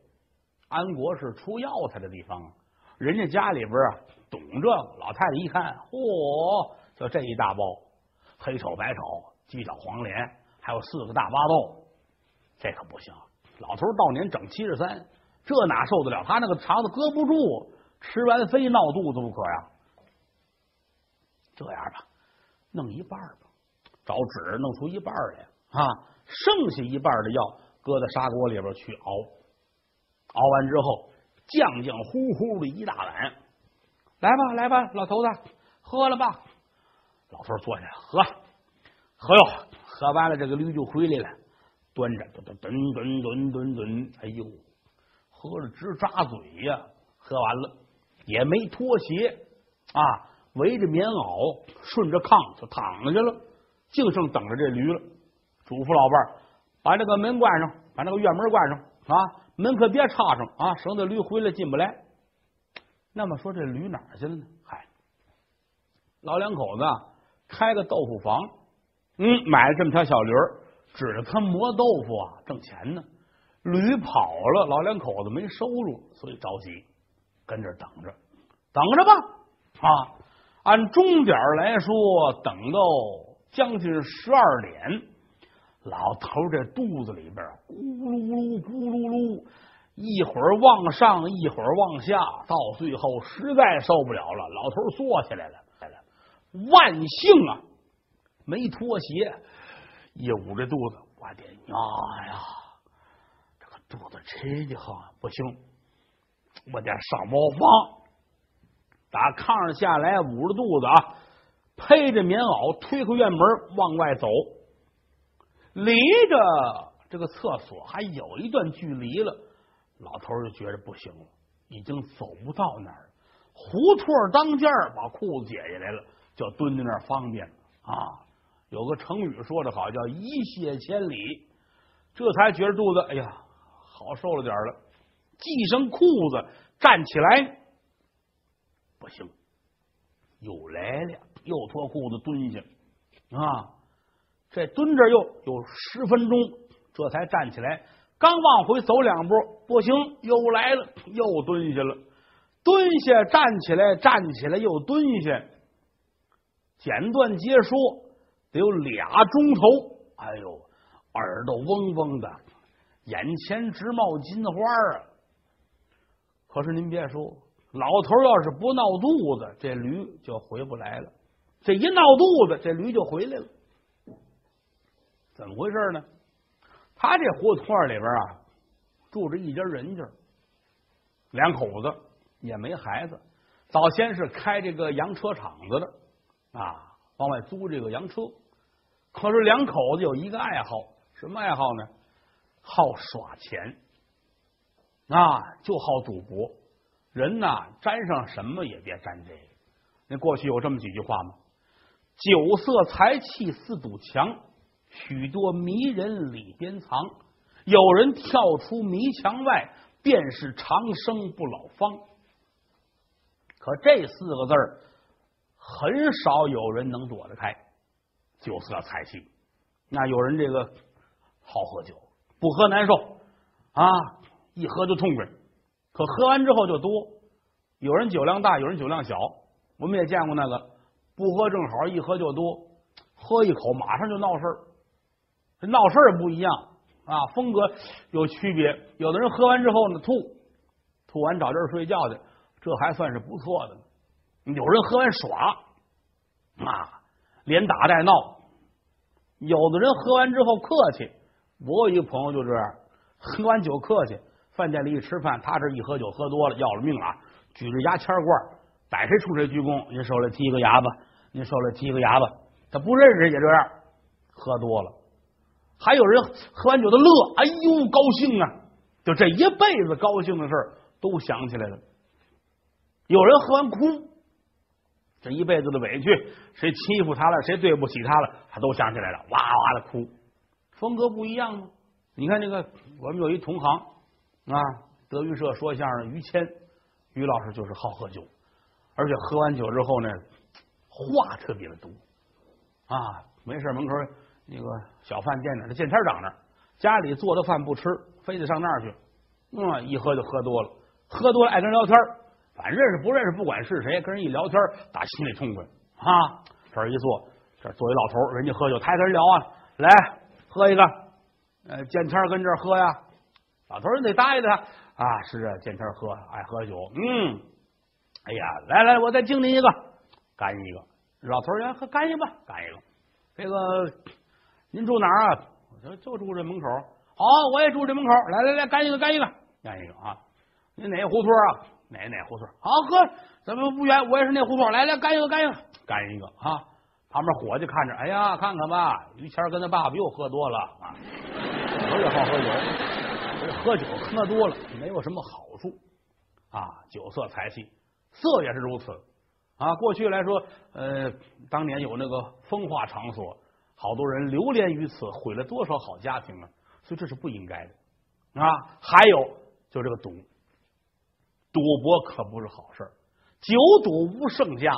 安国是出药材的地方。人家家里边啊懂这个，老太太一看，嚯，就这一大包，黑炒白炒，鸡炒黄连，还有四个大巴豆，这可不行。老头到年整七十三，这哪受得了？他那个肠子搁不住，吃完非闹肚子不可呀。这样吧，弄一半吧，找纸弄出一半来啊，剩下一半的药搁在砂锅里边去熬，熬完之后酱酱乎乎的一大碗，来吧来吧，老头子喝了吧。老头坐下喝，喝哟，喝完了这个驴就回来了。端着，噔噔噔噔噔噔，哎呦，喝了直扎嘴呀！喝完了也没脱鞋啊，围着棉袄顺着炕就躺下了，净剩等着这驴了。嘱咐老伴儿把这个门关上，把那个院门关上啊，门可别插上啊，省得驴回来进不来。那么说这驴哪去了呢？嗨，老两口子开个豆腐房，嗯，买了这么条小驴儿。指着他磨豆腐啊，挣钱呢。驴跑了，老两口子没收入，所以着急，跟这等着，等着吧。啊，按钟点来说，等到将近十二点，老头这肚子里边咕噜噜咕噜噜，一会儿往上，一会儿往下，到最后实在受不了了，老头坐起来了。万幸啊，没脱鞋。一捂着肚子，我的娘呀！这个肚子沉的很，不行，我得上茅房。打炕上下来，捂着肚子啊，披着棉袄，推开院门往外走。离着这个厕所还有一段距离了，老头就觉得不行了，已经走不到那儿。胡同当间把裤子解下来了，就蹲在那儿方便啊。有个成语说的好，叫一泻千里，这才觉得肚子哎呀好受了点了。系上裤子，站起来，不行，又来了，又脱裤子蹲下啊。这蹲着又有十分钟，这才站起来。刚往回走两步，不行，又来了，又蹲下了。蹲下，站起来，站起来，又蹲下。简短截说。得有俩钟头，哎呦，耳朵嗡嗡的，眼前直冒金花啊！可是您别说，老头要是不闹肚子，这驴就回不来了；这一闹肚子，这驴就回来了。怎么回事呢？他这胡同里边啊，住着一家人家，两口子也没孩子，早先是开这个洋车厂子的啊。往外租这个洋车，可是两口子有一个爱好，什么爱好呢？好耍钱啊，就好赌博。人呐，沾上什么也别沾这个。那过去有这么几句话吗？酒色财气四堵墙，许多迷人里边藏。有人跳出迷墙外，便是长生不老方。可这四个字儿。很少有人能躲得开酒色财气。那有人这个好喝酒，不喝难受啊，一喝就痛快。可喝完之后就多。有人酒量大，有人酒量小。我们也见过那个不喝正好，一喝就多，喝一口马上就闹事儿。这闹事儿不一样啊，风格有区别。有的人喝完之后呢，吐，吐完找地儿睡觉去，这还算是不错的。有人喝完耍啊，连打带闹；有的人喝完之后客气。我有一个朋友就这样，喝完酒客气，饭店里一吃饭，他这一喝酒喝多了要了命了，举着牙签罐，逮谁冲谁鞠躬。您手里提个牙吧，您手里提个牙吧。他不认识也这样，喝多了。还有人喝完酒的乐，哎呦高兴啊！就这一辈子高兴的事都想起来了。有人喝完哭。这一辈子的委屈，谁欺负他了，谁对不起他了，他都想起来了，哇哇的哭。风格不一样吗？你看这个，我们有一同行啊，德云社说相声于谦，于老师就是好喝酒，而且喝完酒之后呢，话特别的多啊。没事门口那个小饭店那的见天长那儿，家里做的饭不吃，非得上那儿去。嗯，一喝就喝多了，喝多了爱跟人聊天反正认识不认识，不管是谁，跟人一聊天，打心里痛快啊。这儿一坐，这儿坐一老头，人家喝酒，抬头聊啊，来喝一个。呃，见天跟这儿喝呀，老头儿，你得答应他啊。是啊，见天喝，爱喝酒。嗯，哎呀，来来，我再敬您一个，干一个。老头人喝干一个吧，干一个。这个您住哪儿啊？我说就住这门口。好，我也住这门口。来来来，干一个，干一个，干一个啊！您哪胡同啊？哪哪胡同？好喝，咱们不远，我也是那胡同。来来，干一个，干一个，干一个啊！旁边伙计看着，哎呀，看看吧，于谦跟他爸爸又喝多了啊！我也好喝酒，喝酒喝多了没有什么好处啊，酒色财气，色也是如此啊。过去来说，呃，当年有那个风化场所，好多人流连于此，毁了多少好家庭啊！所以这是不应该的啊。还有就这个赌，赌博可不是好事酒赌无胜家。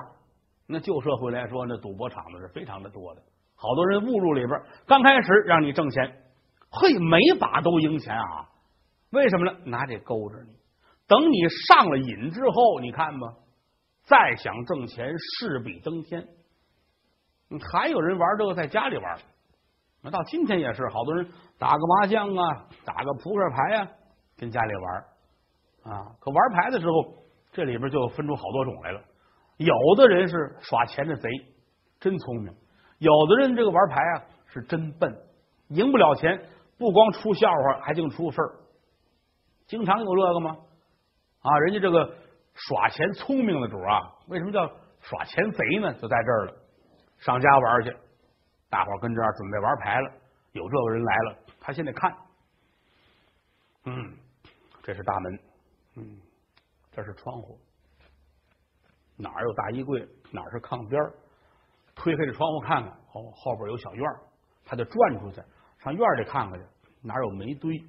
那旧社会来说，那赌博场子是非常的多的，好多人误入里边。刚开始让你挣钱，嘿，每把都赢钱啊！为什么呢？拿这勾着你。等你上了瘾之后，你看吧，再想挣钱势比登天。还有人玩这个在家里玩，那到今天也是，好多人打个麻将啊，打个扑克牌啊，跟家里玩啊。可玩牌的时候，这里边就分出好多种来了。有的人是耍钱的贼，真聪明；有的人这个玩牌啊是真笨，赢不了钱，不光出笑话，还净出事儿。经常有这个吗？啊，人家这个耍钱聪明的主啊，为什么叫耍钱贼呢？就在这儿了。上家玩去，大伙跟这儿准备玩牌了，有这个人来了，他先得看，嗯，这是大门，嗯，这是窗户。哪儿有大衣柜，哪儿是炕边儿推开这窗户看看，哦，后边有小院儿他就转出去，上院里看看去，哪有煤堆，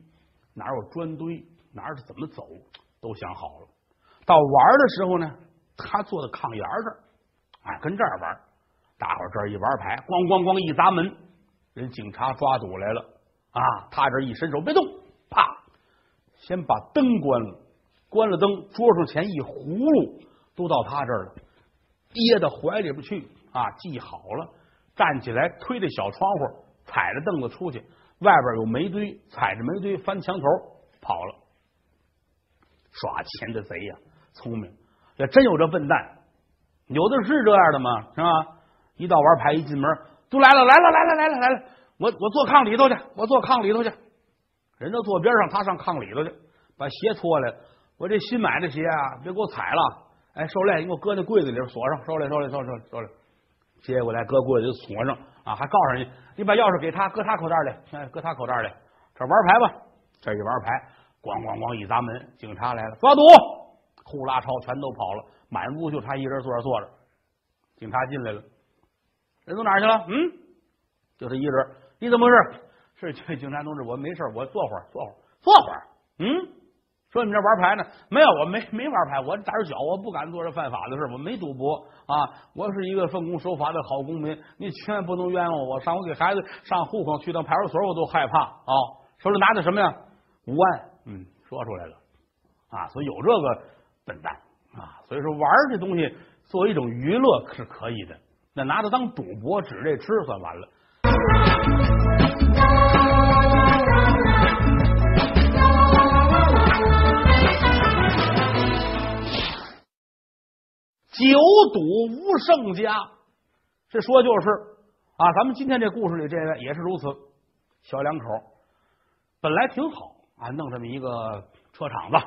哪有砖堆，哪是怎么走，都想好了。到玩的时候呢，他坐在炕沿这儿，哎，跟这儿玩。大伙这儿一玩牌，咣咣咣一砸门，人警察抓赌来了啊！他这一伸手，别动，啪，先把灯关了，关了灯，桌上钱一葫芦。都到他这儿了，掖到怀里边去啊！系好了，站起来，推着小窗户，踩着凳子出去。外边有煤堆，踩着煤堆翻墙头跑了。耍钱的贼呀，聪明！要真有这笨蛋，有的是这样的嘛，是吧？一到玩牌，一进门都来了，来了，来了，来了，来了！我我坐炕里头去，我坐炕里头去。人都坐边上，他上炕里头去，把鞋脱来。我这新买的鞋啊，别给我踩了。哎，收来，你给我搁那柜子里边锁上。收来，收来，收收收来，接过来搁柜子里锁上啊！还告诉你，你把钥匙给他，搁他口袋里，哎，搁他口袋里。这玩牌吧，这一玩牌，咣咣咣一砸门，警察来了，抓赌，呼啦超全都跑了，满屋就他一人坐着坐着。警察进来了，人都哪去了？嗯，就他一人，你怎么回事？是警察同志，我没事，我坐会儿，坐会儿，坐会儿。嗯。说你这玩牌呢？没有，我没没玩牌，我胆小，我不敢做这犯法的事，我没赌博啊！我是一个奉公守法的好公民，你千万不能冤枉我。上回给孩子上户口，去趟派出所，我都害怕啊！手里拿的什么呀？五万，嗯，说出来了啊！所以有这个笨蛋啊！所以说玩这东西作为一种娱乐是可以的，那拿它当赌博指这吃算完了。九赌无胜家，这说就是啊。咱们今天这故事里这位也是如此，小两口本来挺好啊，弄这么一个车厂子，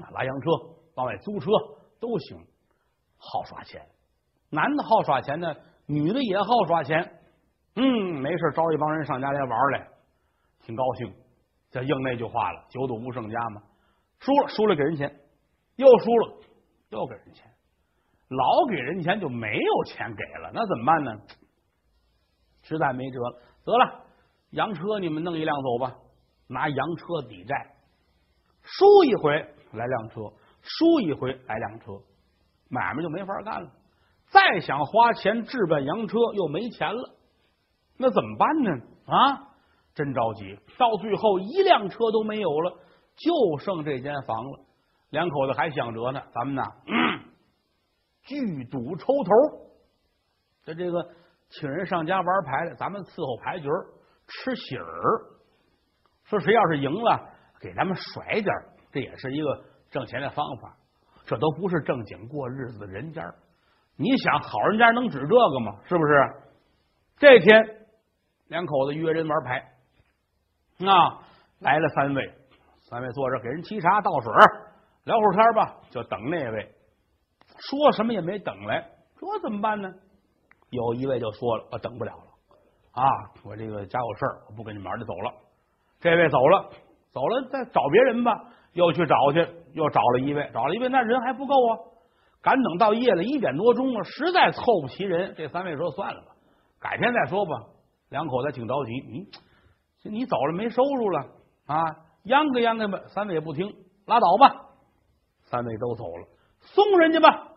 啊拉洋车往外租车都行，好耍钱。男的好耍钱呢，女的也好耍钱。嗯，没事招一帮人上家来玩来，挺高兴。这应那句话了，酒赌无胜家嘛。输了输了给人钱，又输了又给人钱。老给人钱就没有钱给了，那怎么办呢？实在没辙了，得了，洋车你们弄一辆走吧，拿洋车抵债，输一回来辆车，输一回来辆车，买卖就没法干了。再想花钱置办洋车又没钱了，那怎么办呢？啊，真着急！到最后一辆车都没有了，就剩这间房了。两口子还想着呢，咱们呢，聚赌抽头。这这个请人上家玩牌来，咱们伺候牌局吃喜儿。说谁要是赢了，给咱们甩点这也是一个挣钱的方法。这都不是正经过日子的人家。你想，好人家能指这个吗？是不是？这天，两口子约人玩牌，啊，来了三位，三位坐着给人沏茶倒水，聊会儿天吧，就等那位。说什么也没等来，这怎么办呢？有一位就说了：“我等不了了，啊，我这个家有事儿，我不跟你们玩就走了。”这位走了，走了，再找别人吧。又去找去，又找了一位，找了一位，那人还不够啊！赶等到夜里一点多钟了，实在凑不齐人，这三位说算了吧，改天再说吧。两口子挺着急，你你走了没收入了啊？央给央给吧，三位也不听，拉倒吧。三位都走了，送人家吧，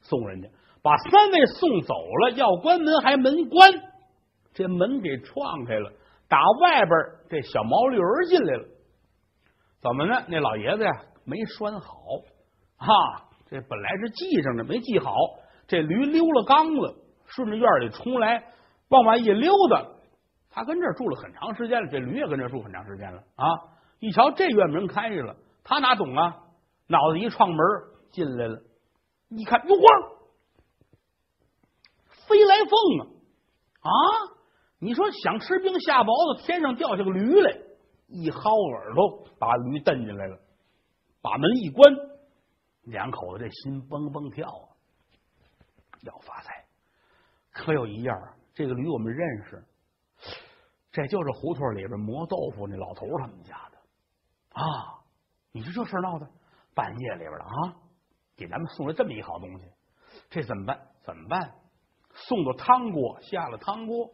送人家。把三位送走了，要关门还门关，这门给撞开了，打外边这小毛驴儿进来了，怎么呢？那老爷子呀没拴好，哈，这本来是系上的，没系好，这驴溜了缸了，顺着院里冲来，往外一溜达，他跟这儿住了很长时间了，这驴也跟这住很长时间了啊！一瞧这院门开着了，他哪懂啊？脑子一撞门进来了，一看哟呵。飞来凤啊！啊，你说想吃冰下雹子，天上掉下个驴来，一薅耳朵把驴蹬进来了，把门一关，两口子这心蹦蹦跳啊，要发财。可有一样，这个驴我们认识，这就是胡同里边磨豆腐那老头他们家的啊！你说这事闹的，半夜里边的啊，给咱们送来这么一好东西，这怎么办？怎么办？送到汤锅，下了汤锅，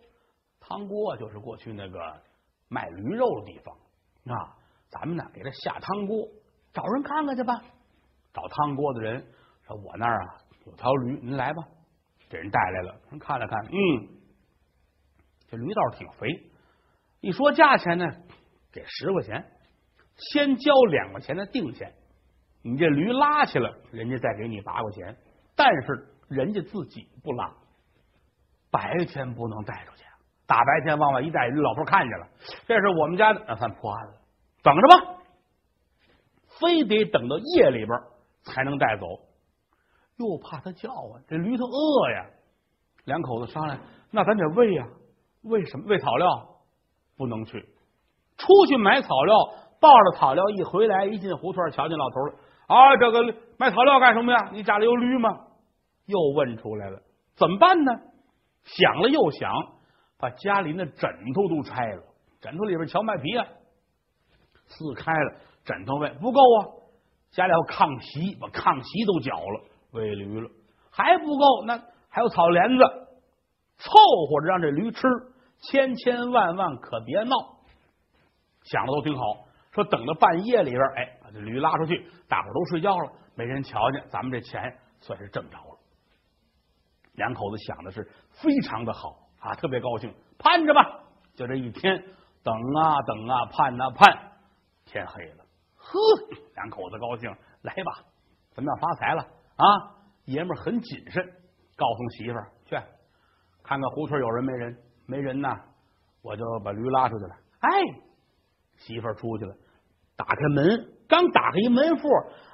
汤锅就是过去那个卖驴肉的地方啊。咱们呢，给他下汤锅，找人看看去吧。找汤锅的人说：“我那儿啊有条驴，您来吧。”这人带来了，人看了看，嗯，这驴倒是挺肥。一说价钱呢，给十块钱，先交两块钱的定钱。你这驴拉去了，人家再给你八块钱，但是人家自己不拉。白天不能带出去，大白天往外一带，老头看见了，这是我们家的，那算破案了。等着吧，非得等到夜里边才能带走，又怕他叫啊，这驴它饿呀。两口子商量，那咱得喂呀，喂什么？喂草料，不能去。出去买草料，抱着草料一回来，一进胡同，瞧见老头了啊，这个买草料干什么呀？你家里有驴吗？又问出来了，怎么办呢？想了又想，把家里那枕头都拆了，枕头里边荞麦皮啊，撕开了，枕头喂不够啊，家里有炕席，把炕席都绞了，喂驴了，还不够，那还有草帘子，凑合着让这驴吃，千千万万可别闹。想的都挺好，说等到半夜里边，哎，把这驴拉出去，大伙都睡觉了，没人瞧见，咱们这钱算是挣着了。两口子想的是非常的好啊，特别高兴，盼着吧。就这一天，等啊等啊，盼啊盼，天黑了，呵，两口子高兴，来吧，咱们要发财了啊！爷们儿很谨慎，告诉媳妇儿去看看胡同有人没人，没人呐，我就把驴拉出去了。哎，媳妇儿出去了，打开门，刚打开一门缝，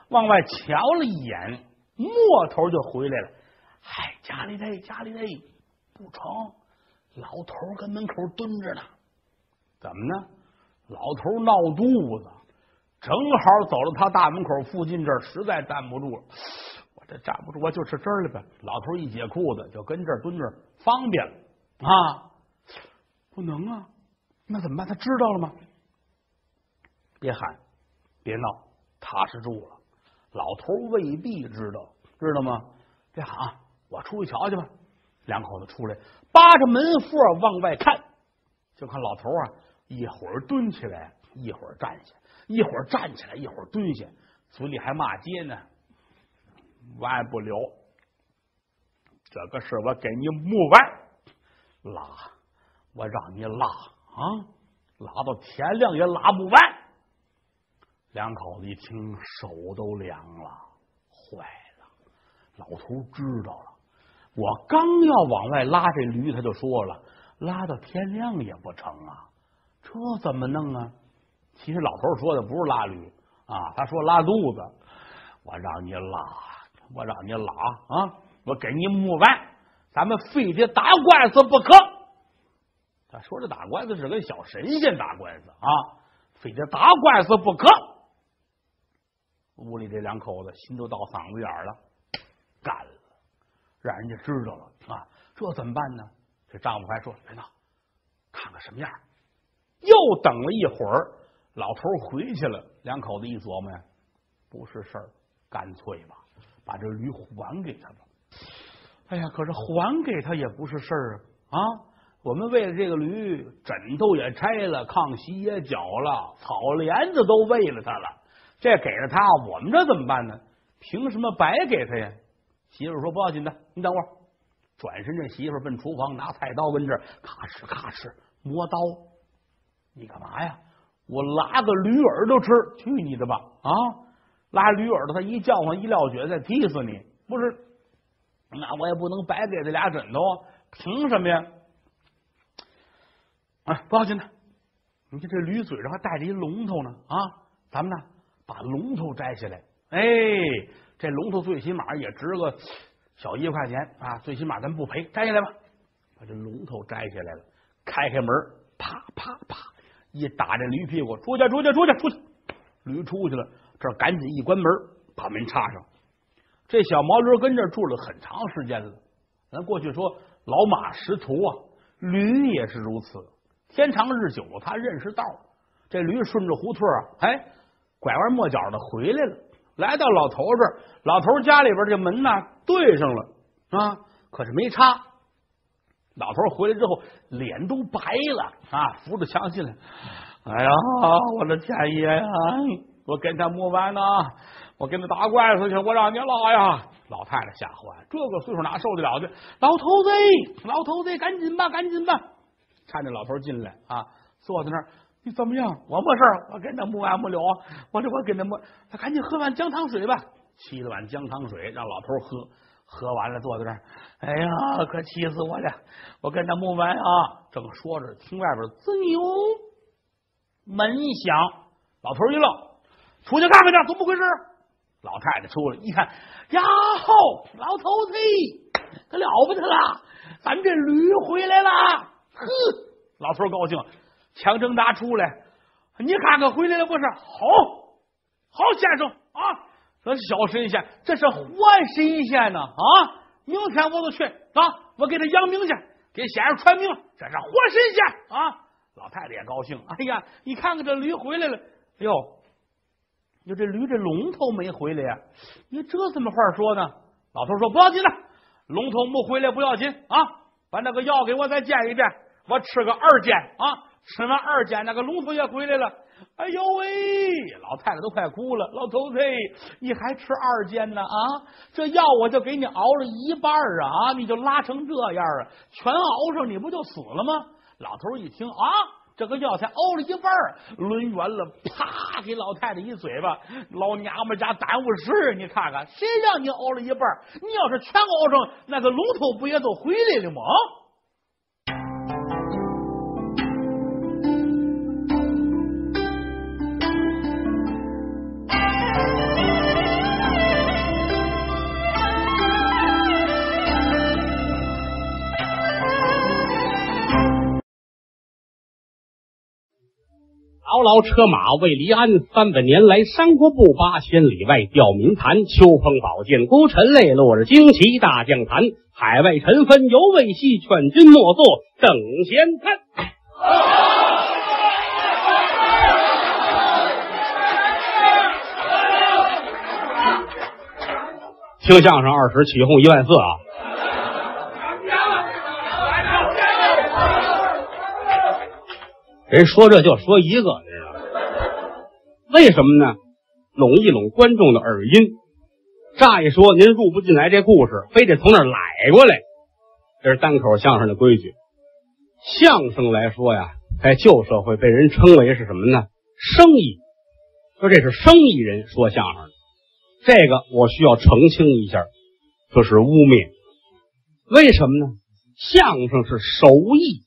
往外瞧了一眼，末头就回来了。嗨，家里头，家里头不成，老头跟门口蹲着呢。怎么呢？老头闹肚子，正好走到他大门口附近这儿，实在站不住了。我这站不住，我就吃这儿了呗。老头一解裤子，就跟这儿蹲着，方便了啊。不能啊，那怎么办？他知道了吗？别喊，别闹，踏实住了。老头未必知道，知道吗？别喊。我出去瞧去吧，两口子出来，扒着门缝往外看，就看老头啊，一会儿蹲起来，一会儿站下，一会儿站起来，一会儿蹲下，嘴里还骂街呢。完不了，这个事我给你木完，拉，我让你拉啊，拉到天亮也拉不完。两口子一听，手都凉了，坏了！老头知道了，我刚要往外拉这驴，他就说了，拉到天亮也不成啊，这怎么弄啊？其实老头说的不是拉驴啊，他说拉肚子。我让你拉，我让你拉啊！我给你木完，咱们非得打官司不可。他说这打官司是跟小神仙打官司啊，非得打官司不可。屋里这两口子心都到嗓子眼了，干，让人家知道了啊！这怎么办呢？这丈夫还说别闹，看看什么样。又等了一会儿，老头回去了。两口子一琢磨呀，不是事儿，干脆吧，把这驴还给他吧。哎呀，可是还给他也不是事儿啊！我们为了这个驴，枕头也拆了，炕席也绞了，草帘子都喂了他了。这给了他，我们这怎么办呢？凭什么白给他呀？媳妇说不要紧的，你等会儿。转身，这媳妇奔厨房拿菜刀跟这儿咔哧咔哧磨刀。你干嘛呀？我拉个驴耳朵吃？去你的吧！啊，拉驴耳朵，他一叫唤一撂蹶，再踢死你！不是，那我也不能白给他俩枕头，凭什么呀？哎，不要紧的，你看这驴嘴上还带着一龙头呢啊！咱们呢？把龙头摘下来，哎，这龙头最起码也值个小一块钱啊！最起码咱不赔，摘下来吧。把这龙头摘下来了，开开门，啪啪啪，一打这驴屁股，出去，出去，出去，出去。驴出去了，这赶紧一关门，把门插上。这小毛驴跟这住了很长时间了。咱过去说老马识途啊，驴也是如此。天长日久，他认识道。这驴顺着胡同啊，哎。拐弯抹角的回来了，来到老头这儿，老头家里边这门呢对上了啊，可是没插。老头回来之后脸都白了啊，扶着墙进来。哎呀，我的天爷呀！我跟他没完呢，我跟他打官司去，我让你拉呀！老太太吓坏了，这个岁数哪受得了去？老头子，老头子，赶紧吧，赶紧吧！看着老头进来啊，坐在那儿。你怎么样？我没事我跟他没完没了。我这我跟他没，他赶紧喝碗姜汤水吧。沏了碗姜汤水，让老头喝。喝完了，坐在那儿。哎呀，可气死我了！我跟他没完啊！正说着，听外边滋牛门响。老头一愣，出去看看去，怎么回事？老太太出来一看，呀吼！老头子，可了不得了，咱这驴回来了！呵，老头高兴。强挣扎出来，你看看回来了不是？好，好先生啊，这是小神仙，这是活神仙呢啊！明天我就去啊，我给他扬名去，给先生传名，这是活神仙啊！老太太也高兴，哎呀，你看看这驴回来了，哎呦，你这驴这龙头没回来呀？你这怎么话说呢？老头说不要紧了，龙头没回来不要紧啊，把那个药给我再煎一遍，我吃个二煎啊。吃完二煎，那个龙头也回来了。哎呦喂，老太太都快哭了。老头子，你还吃二煎呢？啊，这药我就给你熬了一半啊，你就拉成这样啊，全熬上你不就死了吗？老头一听啊，这个药才熬了一半，抡圆了，啪，给老太太一嘴巴。老娘们家耽误事，你看看，谁让你熬了一半？你要是全熬上，那个龙头不也都回来了吗？牢牢车马为离鞍，三百年来山国不拔，千里外吊民残。秋风宝剑孤臣泪，落日旌旗大将坛。海外尘分犹未息，劝君莫作等闲看。听相声二十起哄一万四啊！人说这就说一个？为什么呢？拢一拢观众的耳音。乍一说，您入不进来这故事，非得从那儿来过来。这是单口相声的规矩。相声来说呀，在旧社会被人称为是什么呢？生意说这是生意人说相声的，这个我需要澄清一下，这是污蔑。为什么呢？相声是手艺，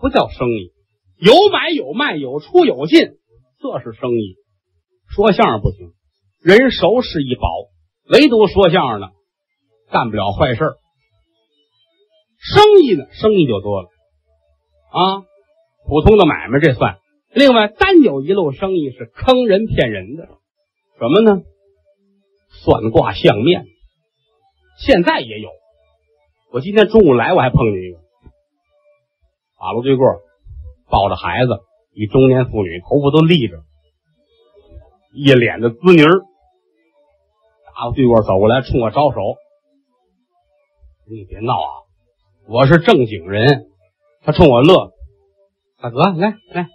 不叫生意。有买有卖，有出有进，这是生意。说相声不行，人熟是一宝，唯独说相声的干不了坏事生意呢，生意就多了啊。普通的买卖这算。另外，单有一路生意是坑人骗人的，什么呢？算卦相面，现在也有。我今天中午来，我还碰见一个马路对过抱着孩子，一中年妇女，头发都立着，一脸的滋泥儿。马路对过走过来，冲我招手：“你别闹啊，我是正经人。”他冲我乐：“大哥，来来。”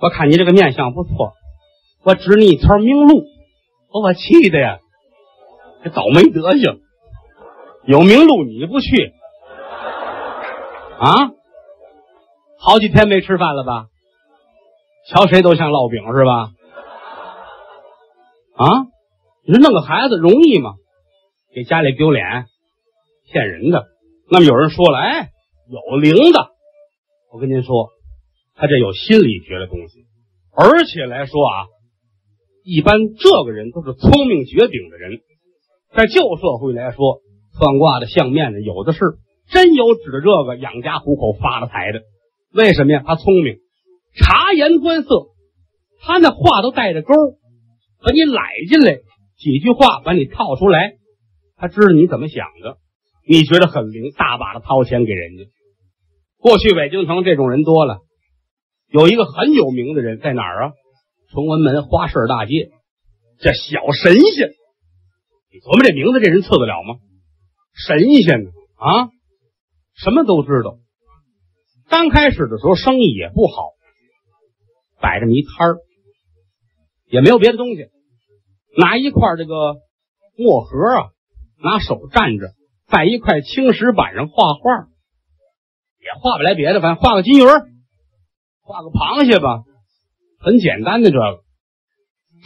我看你这个面相不错，我指你一条明路。把我气的呀，这倒霉德行，有明路你不去啊？好几天没吃饭了吧？瞧谁都像烙饼是吧？啊？你说弄个孩子容易吗？给家里丢脸，骗人的。那么有人说了，哎，有灵的。我跟您说。他这有心理学的东西，而且来说啊，一般这个人都是聪明绝顶的人，在旧社会来说，算卦的相面的有的是，真有指着这个养家糊口发了财的。为什么呀？他聪明，察言观色，他那话都带着钩，把你揽进来，几句话把你套出来，他知道你怎么想的，你觉得很灵，大把的掏钱给人家。过去北京城这种人多了。有一个很有名的人在哪儿啊？崇文门花市大街，叫小神仙。你琢磨这名字，这人次得了吗？神仙呢？啊，什么都知道。刚开始的时候生意也不好，摆着一摊儿，也没有别的东西，拿一块这个墨盒啊，拿手蘸着，在一块青石板上画画，也画不来别的，反正画个金鱼儿。画个螃蟹吧，很简单的这个，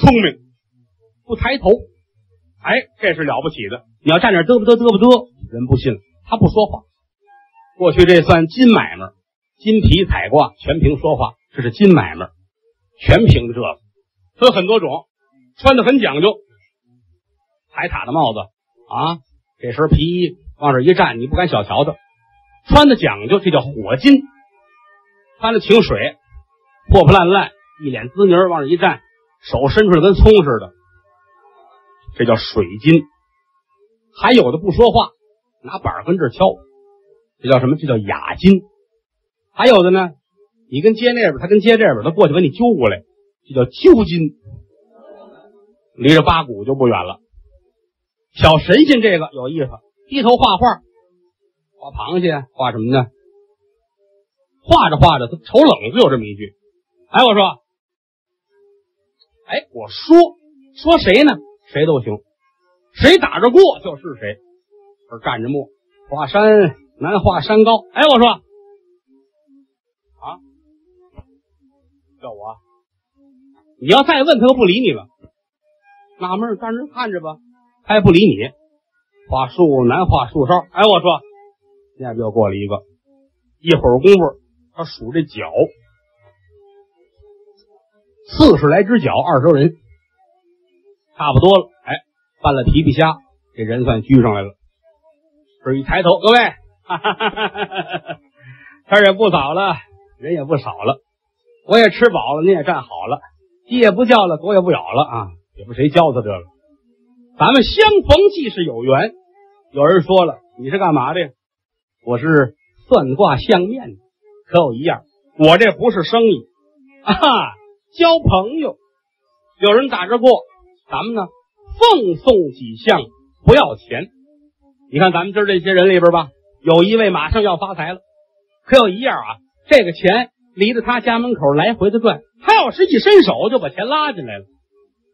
聪明，不抬头，哎，这是了不起的。你要站那嘚不嘚嘚不嘚，人不信。他不说话。过去这算金买卖，金皮彩卦全凭说话，这是金买卖，全凭这个。分很多种，穿的很讲究，海獭的帽子啊，这身皮衣往这一站，你不敢小瞧他，穿的讲究，这叫火金。穿的清水，破破烂烂，一脸滋泥往这一站，手伸出来跟葱似的，这叫水金。还有的不说话，拿板跟这敲，这叫什么？这叫哑金。还有的呢，你跟街那边，他跟街这边，他过去把你揪过来，这叫揪金。离着八股就不远了。小神仙这个有意思，低头画画，画螃蟹，画什么呢？画着画着，他瞅冷子有这么一句，哎，我说，哎，我说说谁呢？谁都行，谁打着过就是谁。这站着墨，华山难画山高。哎，我说，叫我，你要再问他，都不理你了。纳闷，站着看着吧，他也不理你。画树难画树梢。哎，我说，那边又过来一个，一会儿功夫。他数这脚，四十来只脚，二十人，差不多了。哎，拌了皮皮虾，这人算居上来了。这一抬头，各位，天也不早了，人也不少了，我也吃饱了，你也站好了，鸡也不叫了，狗也不咬了啊，也不谁教他这个。咱们相逢即是有缘。有人说了，你是干嘛的呀？我是算卦相面的。可有一样，我这不是生意啊，交朋友。有人打这过，咱们呢奉送几项，不要钱。你看咱们今儿这些人里边吧，有一位马上要发财了。可有一样啊，这个钱离着他家门口来回的转，他要是一伸手就把钱拉进来了。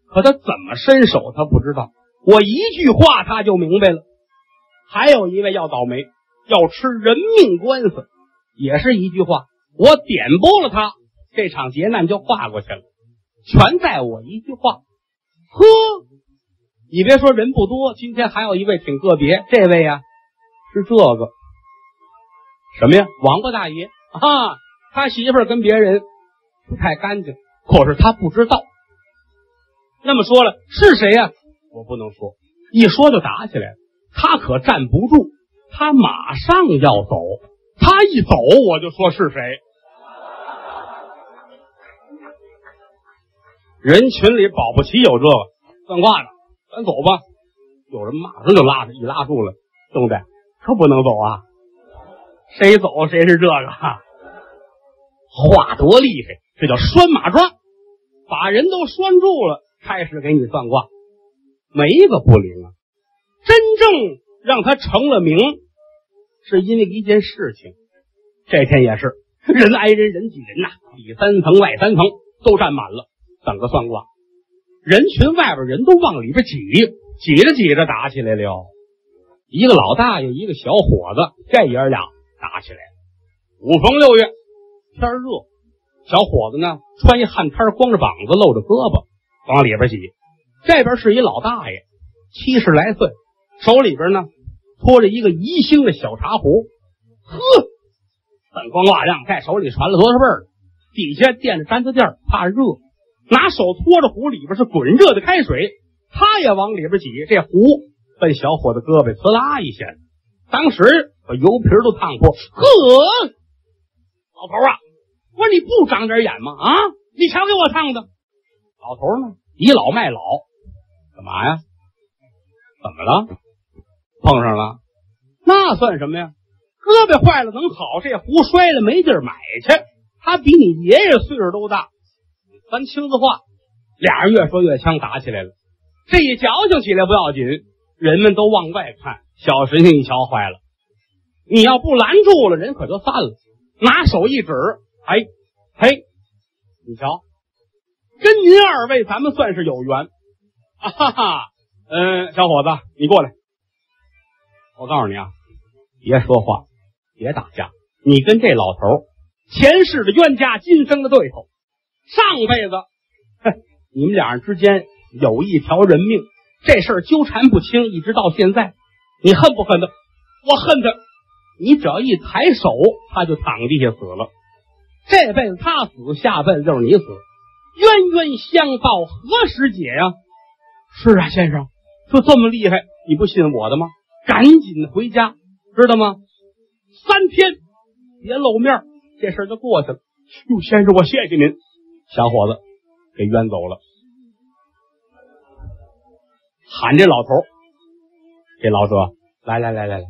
可他怎么伸手，他不知道。我一句话他就明白了。还有一位要倒霉，要吃人命官司。也是一句话，我点拨了他，这场劫难就化过去了。全在我一句话。呵，你别说人不多，今天还有一位挺个别，这位呀是这个什么呀？王八大爷啊，他媳妇儿跟别人不太干净，可是他不知道。那么说了是谁呀？我不能说，一说就打起来了。他可站不住，他马上要走，他一走我就说是谁。人群里保不齐有这个算卦的，咱走吧。有人马上就拉着，一拉住了，兄弟，可不能走啊！谁走谁是这个，话多厉害，这叫拴马桩，把人都拴住了，开始给你算卦，没一个不灵啊。真正让他成了名，是因为一件事情。这天也是人挨人，人挤人呐，里三层外三层都站满了。等个算卦，人群外边人都往里边挤，挤着挤着打起来了。一个老大爷，一个小伙子，这爷俩打起来了。五逢六月，天热，小伙子呢穿一汗衫，光着膀子，露着胳膊，往里边挤。这边是一老大爷，七十来岁，手里边呢托着一个宜兴的小茶壶。呵，三光瓦亮，在手里传了多少辈儿，底下垫着毡子垫怕热。拿手托着壶，里边是滚热的开水，他也往里边挤，这壶奔小伙子胳膊呲啦一下，当时把油皮都烫破。呵，老头啊，我说你不长点眼吗？啊，你瞧给我烫的。老头呢，倚老卖老，干嘛呀？怎么了？碰上了？那算什么呀？胳膊坏了能好，这壶摔了没地儿买去。他比你爷爷岁数都大。咱青子话，俩人越说越呛，打起来了。这一矫情起来不要紧，人们都往外看。小神仙一瞧，坏了！你要不拦住了，人可就散了。拿手一指，哎嘿，你瞧，跟您二位咱们算是有缘。啊哈哈，嗯，小伙子，你过来。我告诉你啊，别说话，别打架。你跟这老头前世的冤家，今生的对头。上辈子，你们俩人之间有一条人命，这事儿纠缠不清，一直到现在，你恨不恨他？我恨他。你只要一抬手，他就躺地下死了。这辈子他死，下辈子就是你死，冤冤相报何时解呀？是啊，先生，就这么厉害，你不信我的吗？赶紧回家，知道吗？三天别露面，这事就过去了。哟，先生，我谢谢您。小伙子给冤走了，喊这老头这老者来来来来来，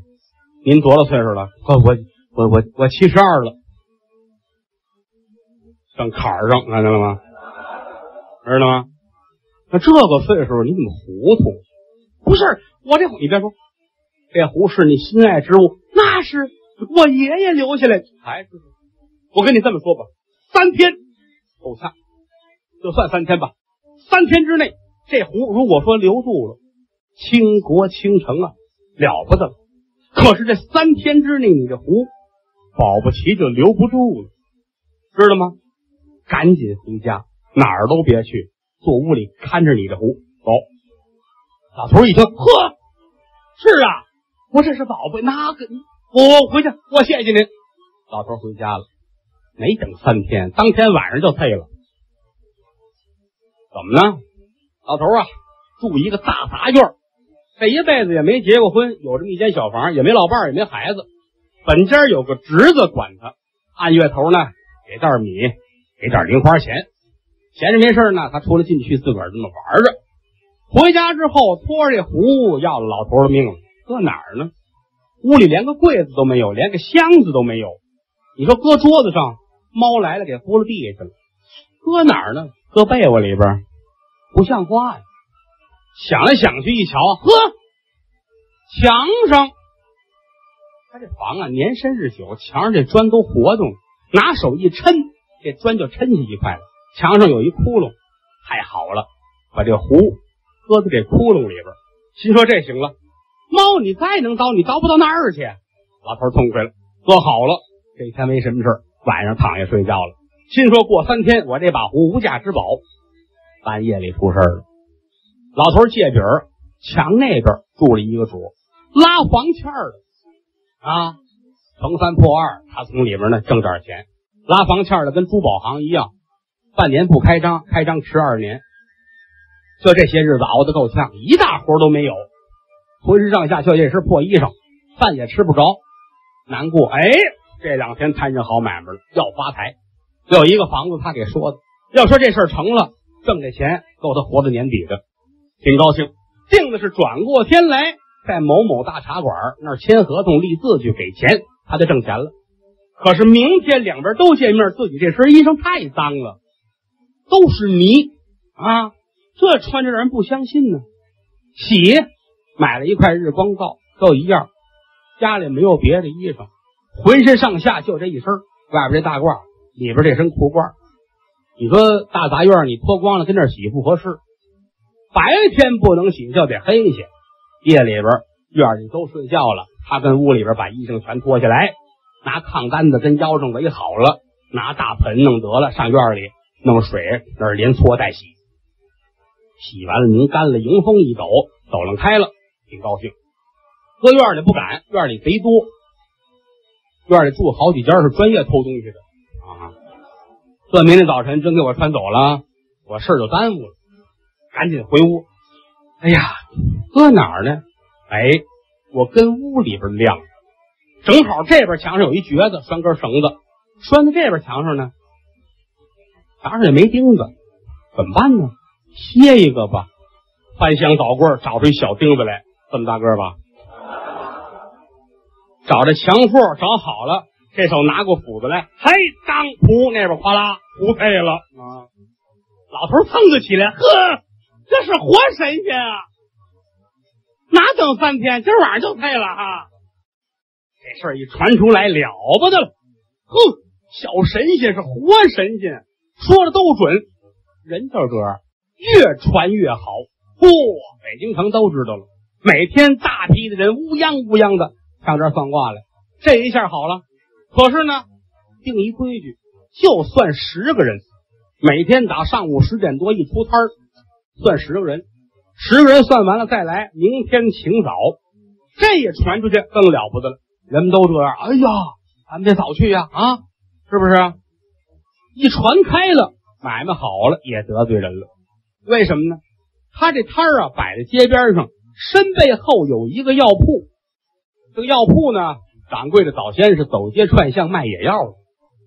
您多大岁数了？我我我我我七十二了，上坎儿上看见了吗？知道吗？那这个岁数你怎么糊涂？不是我这你别说，这壶是你心爱之物，那是我爷爷留下来的。还是我跟你这么说吧，三天。够呛，就算三天吧。三天之内，这壶如果说留住了，倾国倾城啊，了不得。可是这三天之内，你这壶保不齐就留不住了，知道吗？赶紧回家，哪儿都别去，坐屋里看着你的壶。走。老头一听，呵，是啊，我这是宝贝，那个我回去，我谢谢您。老头回家了。没等三天，当天晚上就退了。怎么呢？老头啊，住一个大杂院，这一辈子也没结过婚，有这么一间小房，也没老伴，也没孩子。本家有个侄子管他，按月头呢给袋米，给点零花钱。闲着没事呢，他出来进去自个儿这么玩着。回家之后，拖着这壶要了老头的命了。搁哪儿呢？屋里连个柜子都没有，连个箱子都没有。你说搁桌子上？猫来了，给扑了地下去了。搁哪儿呢？搁被窝里边，不像话呀！想来想去，一瞧，呵，墙上，他这房啊，年深日久，墙上这砖都活动，拿手一抻，这砖就抻起一块了。墙上有一窟窿，太好了，把这壶搁在这窟窿里边，心说这行了。猫，你再能叨，你叨不到那儿去。老头痛快了，搁好了，这一天没什么事晚上躺下睡觉了，心说过三天我这把壶无价之宝，半夜里出事了。老头借笔儿，墙那边住了一个主，拉黄签儿的啊，乘三破二，他从里边呢挣点钱。拉房签的跟珠宝行一样，半年不开张，开张迟二年。就这些日子熬得够呛，一大活都没有，浑身上下就这身破衣裳，饭也吃不着，难过。哎，这两天摊上好买卖了，要发财。有一个房子，他给说的，要说这事儿成了，挣这钱够他活到年底的，挺高兴。定的是转过天来，在某某大茶馆那儿签合同、立字据、给钱，他就挣钱了。可是明天两边都见面，自己这身衣裳太脏了，都是泥啊！这穿着让人不相信呢。洗，买了一块日光皂，都一样。家里没有别的衣裳，浑身上下就这一身，外边这大褂，里边这身裤褂。你说大杂院你脱光了跟那洗不合适，白天不能洗，就得黑去。夜里边院里都睡觉了，他跟屋里边把衣裳全脱下来。拿炕单子跟腰上围好了，拿大盆弄得了，上院里弄水那儿连搓带洗，洗完了拧干了，迎风一抖，抖楞开了，挺高兴。搁院里不敢，院里贼多，院里住好几家是专业偷东西的啊。这明天早晨真给我穿走了，我事儿就耽误了，赶紧回屋。哎呀，搁哪儿呢？哎，我跟屋里边晾。正好这边墙上有一橛子，拴根绳子，拴在这边墙上呢。墙上也没钉子，怎么办呢？歇一个吧。翻箱倒柜找出一小钉子来，这么大个吧。找这墙缝找好了，这手拿过斧子来，嘿，当噗，那边哗啦，不配了啊！老头蹭就起来，呵，这是活神仙啊！哪等三天，今晚上就退了哈。这事儿一传出来，了不得了！哼，小神仙是活神仙，说的都准。人这个越传越好，嚯，北京城都知道了。每天大批的人乌泱乌泱的上这算卦来。这一下好了，可是呢，定一规矩，就算十个人，每天打上午十点多一出摊儿，算十个人，十个人算完了再来，明天请早。这也传出去更了不得了。人们都这样，哎呀，咱们得早去呀，啊，是不是？一传开了，买卖好了也得罪人了。为什么呢？他这摊啊摆在街边上，身背后有一个药铺。这个药铺呢，掌柜的早先是走街串巷卖野药的，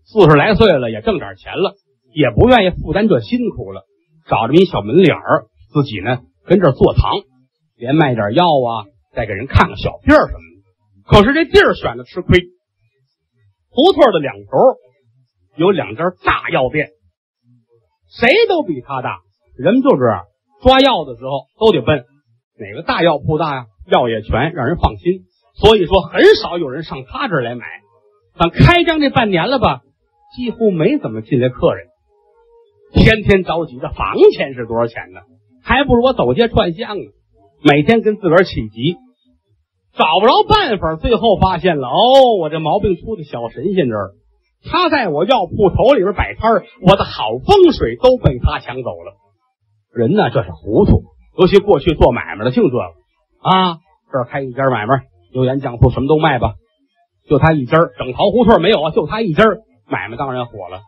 四十来岁了也挣点钱了，也不愿意负担这辛苦了，找这么一小门脸儿，自己呢跟这儿坐堂，连卖点药啊，再给人看看小病什么的。可是这地儿选的吃亏，胡同的两头有两家大药店，谁都比他大。人们就这样抓药的时候都得奔哪个大药铺大呀，药也全，让人放心。所以说，很少有人上他这儿来买。但开张这半年了吧，几乎没怎么进来客人，天天着急。这房钱是多少钱呢？还不如我走街串巷呢，每天跟自个儿起急。找不着办法，最后发现了哦，我这毛病出在小神仙这儿。他在我药铺头里边摆摊儿，我的好风水都被他抢走了。人呢，这是糊涂，尤其过去做买卖的，净这个啊。这儿开一家买卖，油盐酱醋什么都卖吧，就他一家整条胡同没有啊，就他一家买卖当然火了。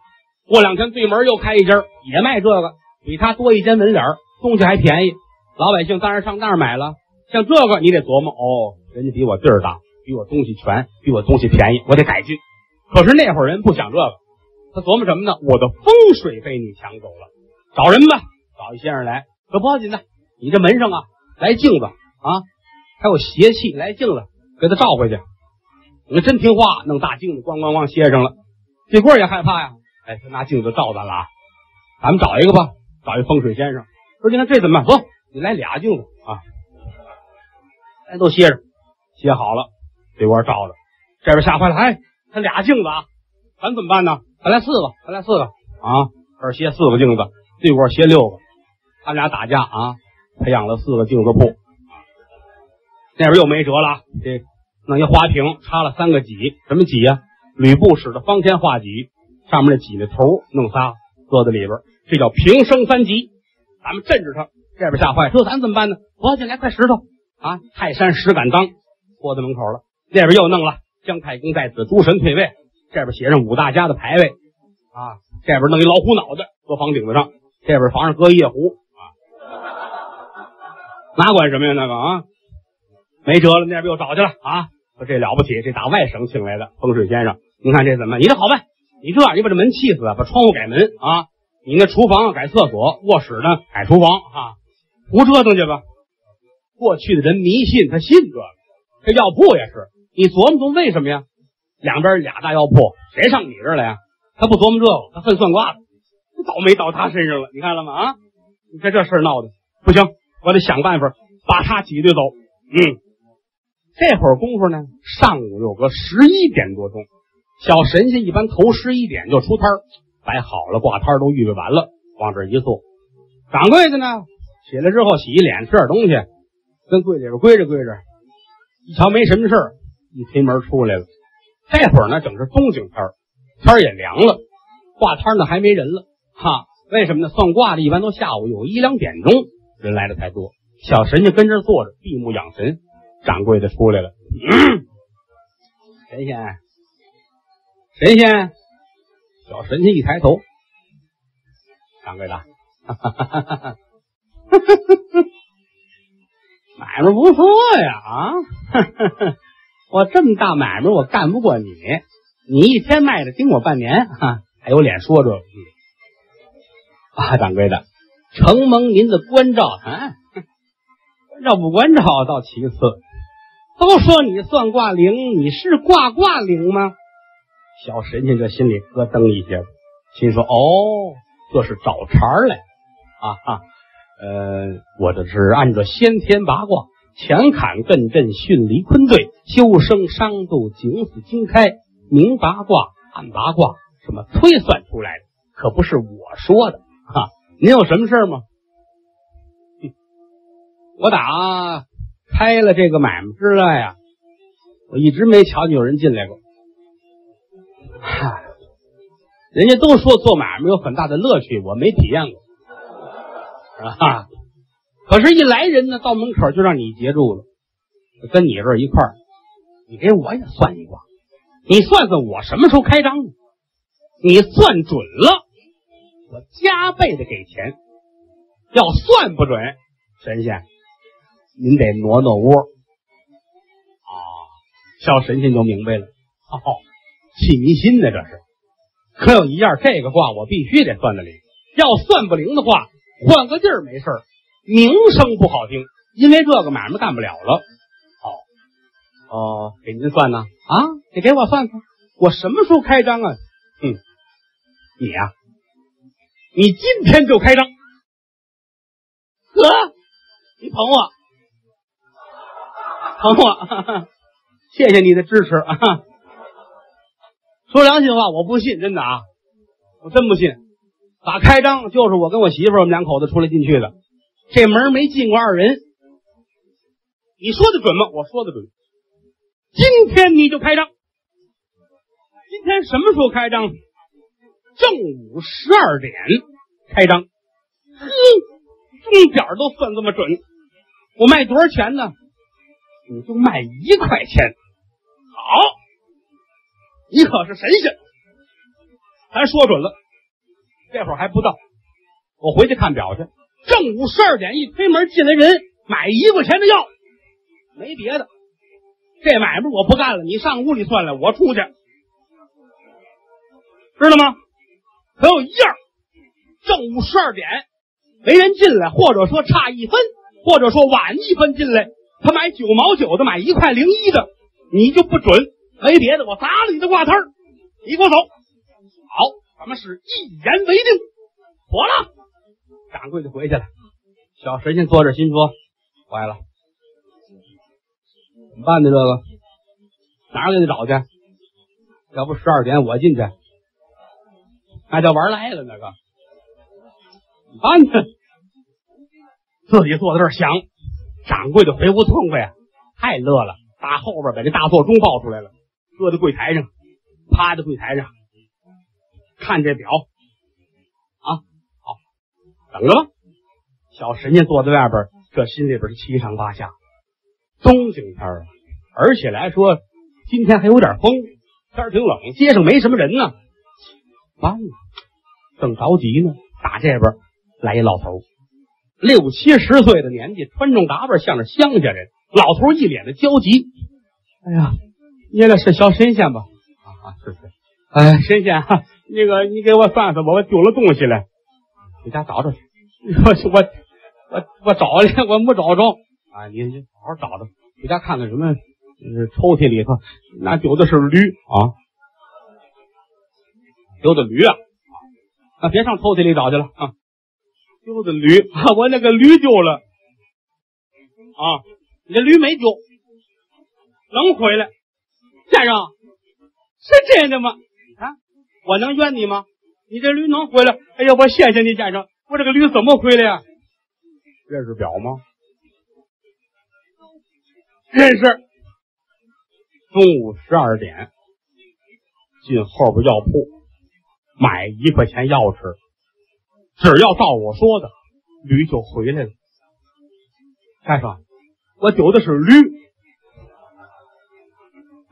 过两天对门又开一家，也卖这个，比他多一间门脸东西还便宜，老百姓当然上那儿买了。像这个你得琢磨哦。人家比我地儿大，比我东西全，比我东西便宜，我得改进。可是那会儿人不想这个，他琢磨什么呢？我的风水被你抢走了，找人吧，找一先生来。可不要紧的，你这门上啊，来镜子啊，还有邪气，来镜子给他照回去。你真听话，弄大镜子，咣咣咣歇上了。这贵也害怕呀，哎，他拿镜子照咱了啊。咱们找一个吧，找一风水先生。说你看这怎么办？不，你来俩镜子啊，哎，都歇着。歇好了，对窝照着，这边吓坏了。哎，他俩镜子啊，咱怎么办呢？咱来四个，咱来四个啊！这儿歇四个镜子，这块歇六个，他俩打架啊，培养了四个镜子铺。那边又没辙了，这弄一花瓶，插了三个戟，什么戟呀？吕布使的方天画戟，上面那戟的头弄仨搁在里边，这叫平生三级。咱们镇着他。这边吓坏，这咱怎么办呢？我进来块石头啊！泰山石敢当，搁在门口了。那边又弄了姜太公在此，诸神退位。这边写上五大家的牌位啊。这边弄一老虎脑袋搁房顶子上，这边房上搁一夜壶啊。哪管什么呀？那个啊，没辙了。那边又找去了啊。说这了不起，这打外省请来的风水先生。您看这怎么？你这好办？你这样，你把这门气死，把窗户改门啊。你那厨房改厕所，卧室呢改厨房啊。胡折腾去吧！过去的人迷信，他信这个。这药铺也是，你琢磨琢磨为什么呀？两边俩大药铺，谁上你这儿来呀？他不琢磨这个，他恨算卦的。倒霉到他身上了，你看了吗？啊！你看这事儿闹的不行，我得想办法把他挤兑走。嗯，这会儿功夫呢，上午有个十一点多钟，小神仙一般头十一点就出摊，摆好了挂摊都预备完了，往这一坐。掌柜的呢？起来之后洗一脸，吃点东西，跟柜里边归着归着，一瞧没什么事一推门出来了。这会儿呢，正是冬景天天也凉了，挂摊呢还没人了。哈，为什么呢？算卦的一般都下午有一两点钟人来的才多。小神仙跟这坐着闭目养神，掌柜的出来了。嗯神仙，神仙，小神仙一抬头，掌柜的，哈哈哈哈哈。哈，买卖不错呀啊！我这么大买卖，我干不过你。你一天卖的顶我半年，哈，还有脸说这？啊，掌柜的，承蒙您的关照啊，关照不关照倒其次。都说你算卦灵，你是卦卦灵吗？小神仙这心里咯噔一下，心说：“哦，这是找茬来啊！”哈。呃，我这是按照先天八卦，乾坎艮震巽离坤兑，修生伤度景死金开，明八卦暗八卦，什么推算出来的，可不是我说的哈。您有什么事吗？我打开了这个买卖之外呀，我一直没瞧见有人进来过。嗨，人家都说做买卖有很大的乐趣，我没体验过。啊！可是，一来人呢，到门口就让你截住了，跟你这一块儿，你给我也算一卦，你算算我什么时候开张？你算准了，我加倍的给钱；要算不准，神仙，您得挪挪窝。啊，小神仙就明白了，哦，气迷心呢，这是。可有一样，这个卦我必须得算得灵，要算不灵的话。换个地儿没事名声不好听，因为这个买卖干不了了。哦哦，给您算呢啊？你给我算算，我什么时候开张啊？嗯，你呀，你今天就开张。呵，你捧我，捧我，[LAUGHS] 谢谢你的支持啊！说良心话，我不信，真的啊，我真不信。打开张就是我跟我媳妇，我们两口子出来进去的，这门没进过二人。你说的准吗？我说的准。今天你就开张。今天什么时候开张？正午十二点开张。呵，钟点都算这么准。我卖多少钱呢？你就卖一块钱。好，你可是神仙。咱说准了。这会儿还不到，我回去看表去。正午十二点一推门进来人，买一块钱的药，没别的。这买卖我不干了，你上屋里算来，我出去，知道吗？可有一样，正午十二点没人进来，或者说差一分，或者说晚一分进来，他买九毛九的，买一块零一的，你就不准。没别的，我砸了你的挂摊你给我走。好。咱们是一言为定，妥了。掌柜就回去了。小神仙坐这，心说：坏了，怎么办呢？这个哪给他找去？要不十二点我进去，那叫玩赖了。那个怎么办呢？自己坐在这儿想。掌柜的回屋痛快呀，太乐了。打后边把这大座钟抱出来了，搁在柜台上，趴在柜台上。看这表啊，好，等着吧。小神仙坐在外边，这心里边七上八下。冬景天啊，而且来说今天还有点风，天儿挺冷，街上没什么人呢。完了，正着急呢，打这边来一老头，六七十岁的年纪，穿着打扮像是乡下人。老头一脸的焦急。哎呀，你那是小神仙吧？啊啊，是是。哎，神仙，[LAUGHS] 那个你给我算算吧，我丢了东西了，回家找找去。[LAUGHS] 我我我我找了，[LAUGHS] 我没找着。啊，你你好好找找，回家看看什么？抽屉里头那丢的是驴啊，丢的驴啊！啊，别上抽屉里找去了啊！丢的驴，我那个驴丢了啊！你这驴没丢，能回来？先生，是真的吗？啊，我能怨你吗？你这驴能回来？哎呀，我谢谢你，先生。我这个驴怎么回来呀？认识表吗？认识。中午十二点进后边药铺买一块钱药吃，只要照我说的，驴就回来了。先生，我丢的是驴，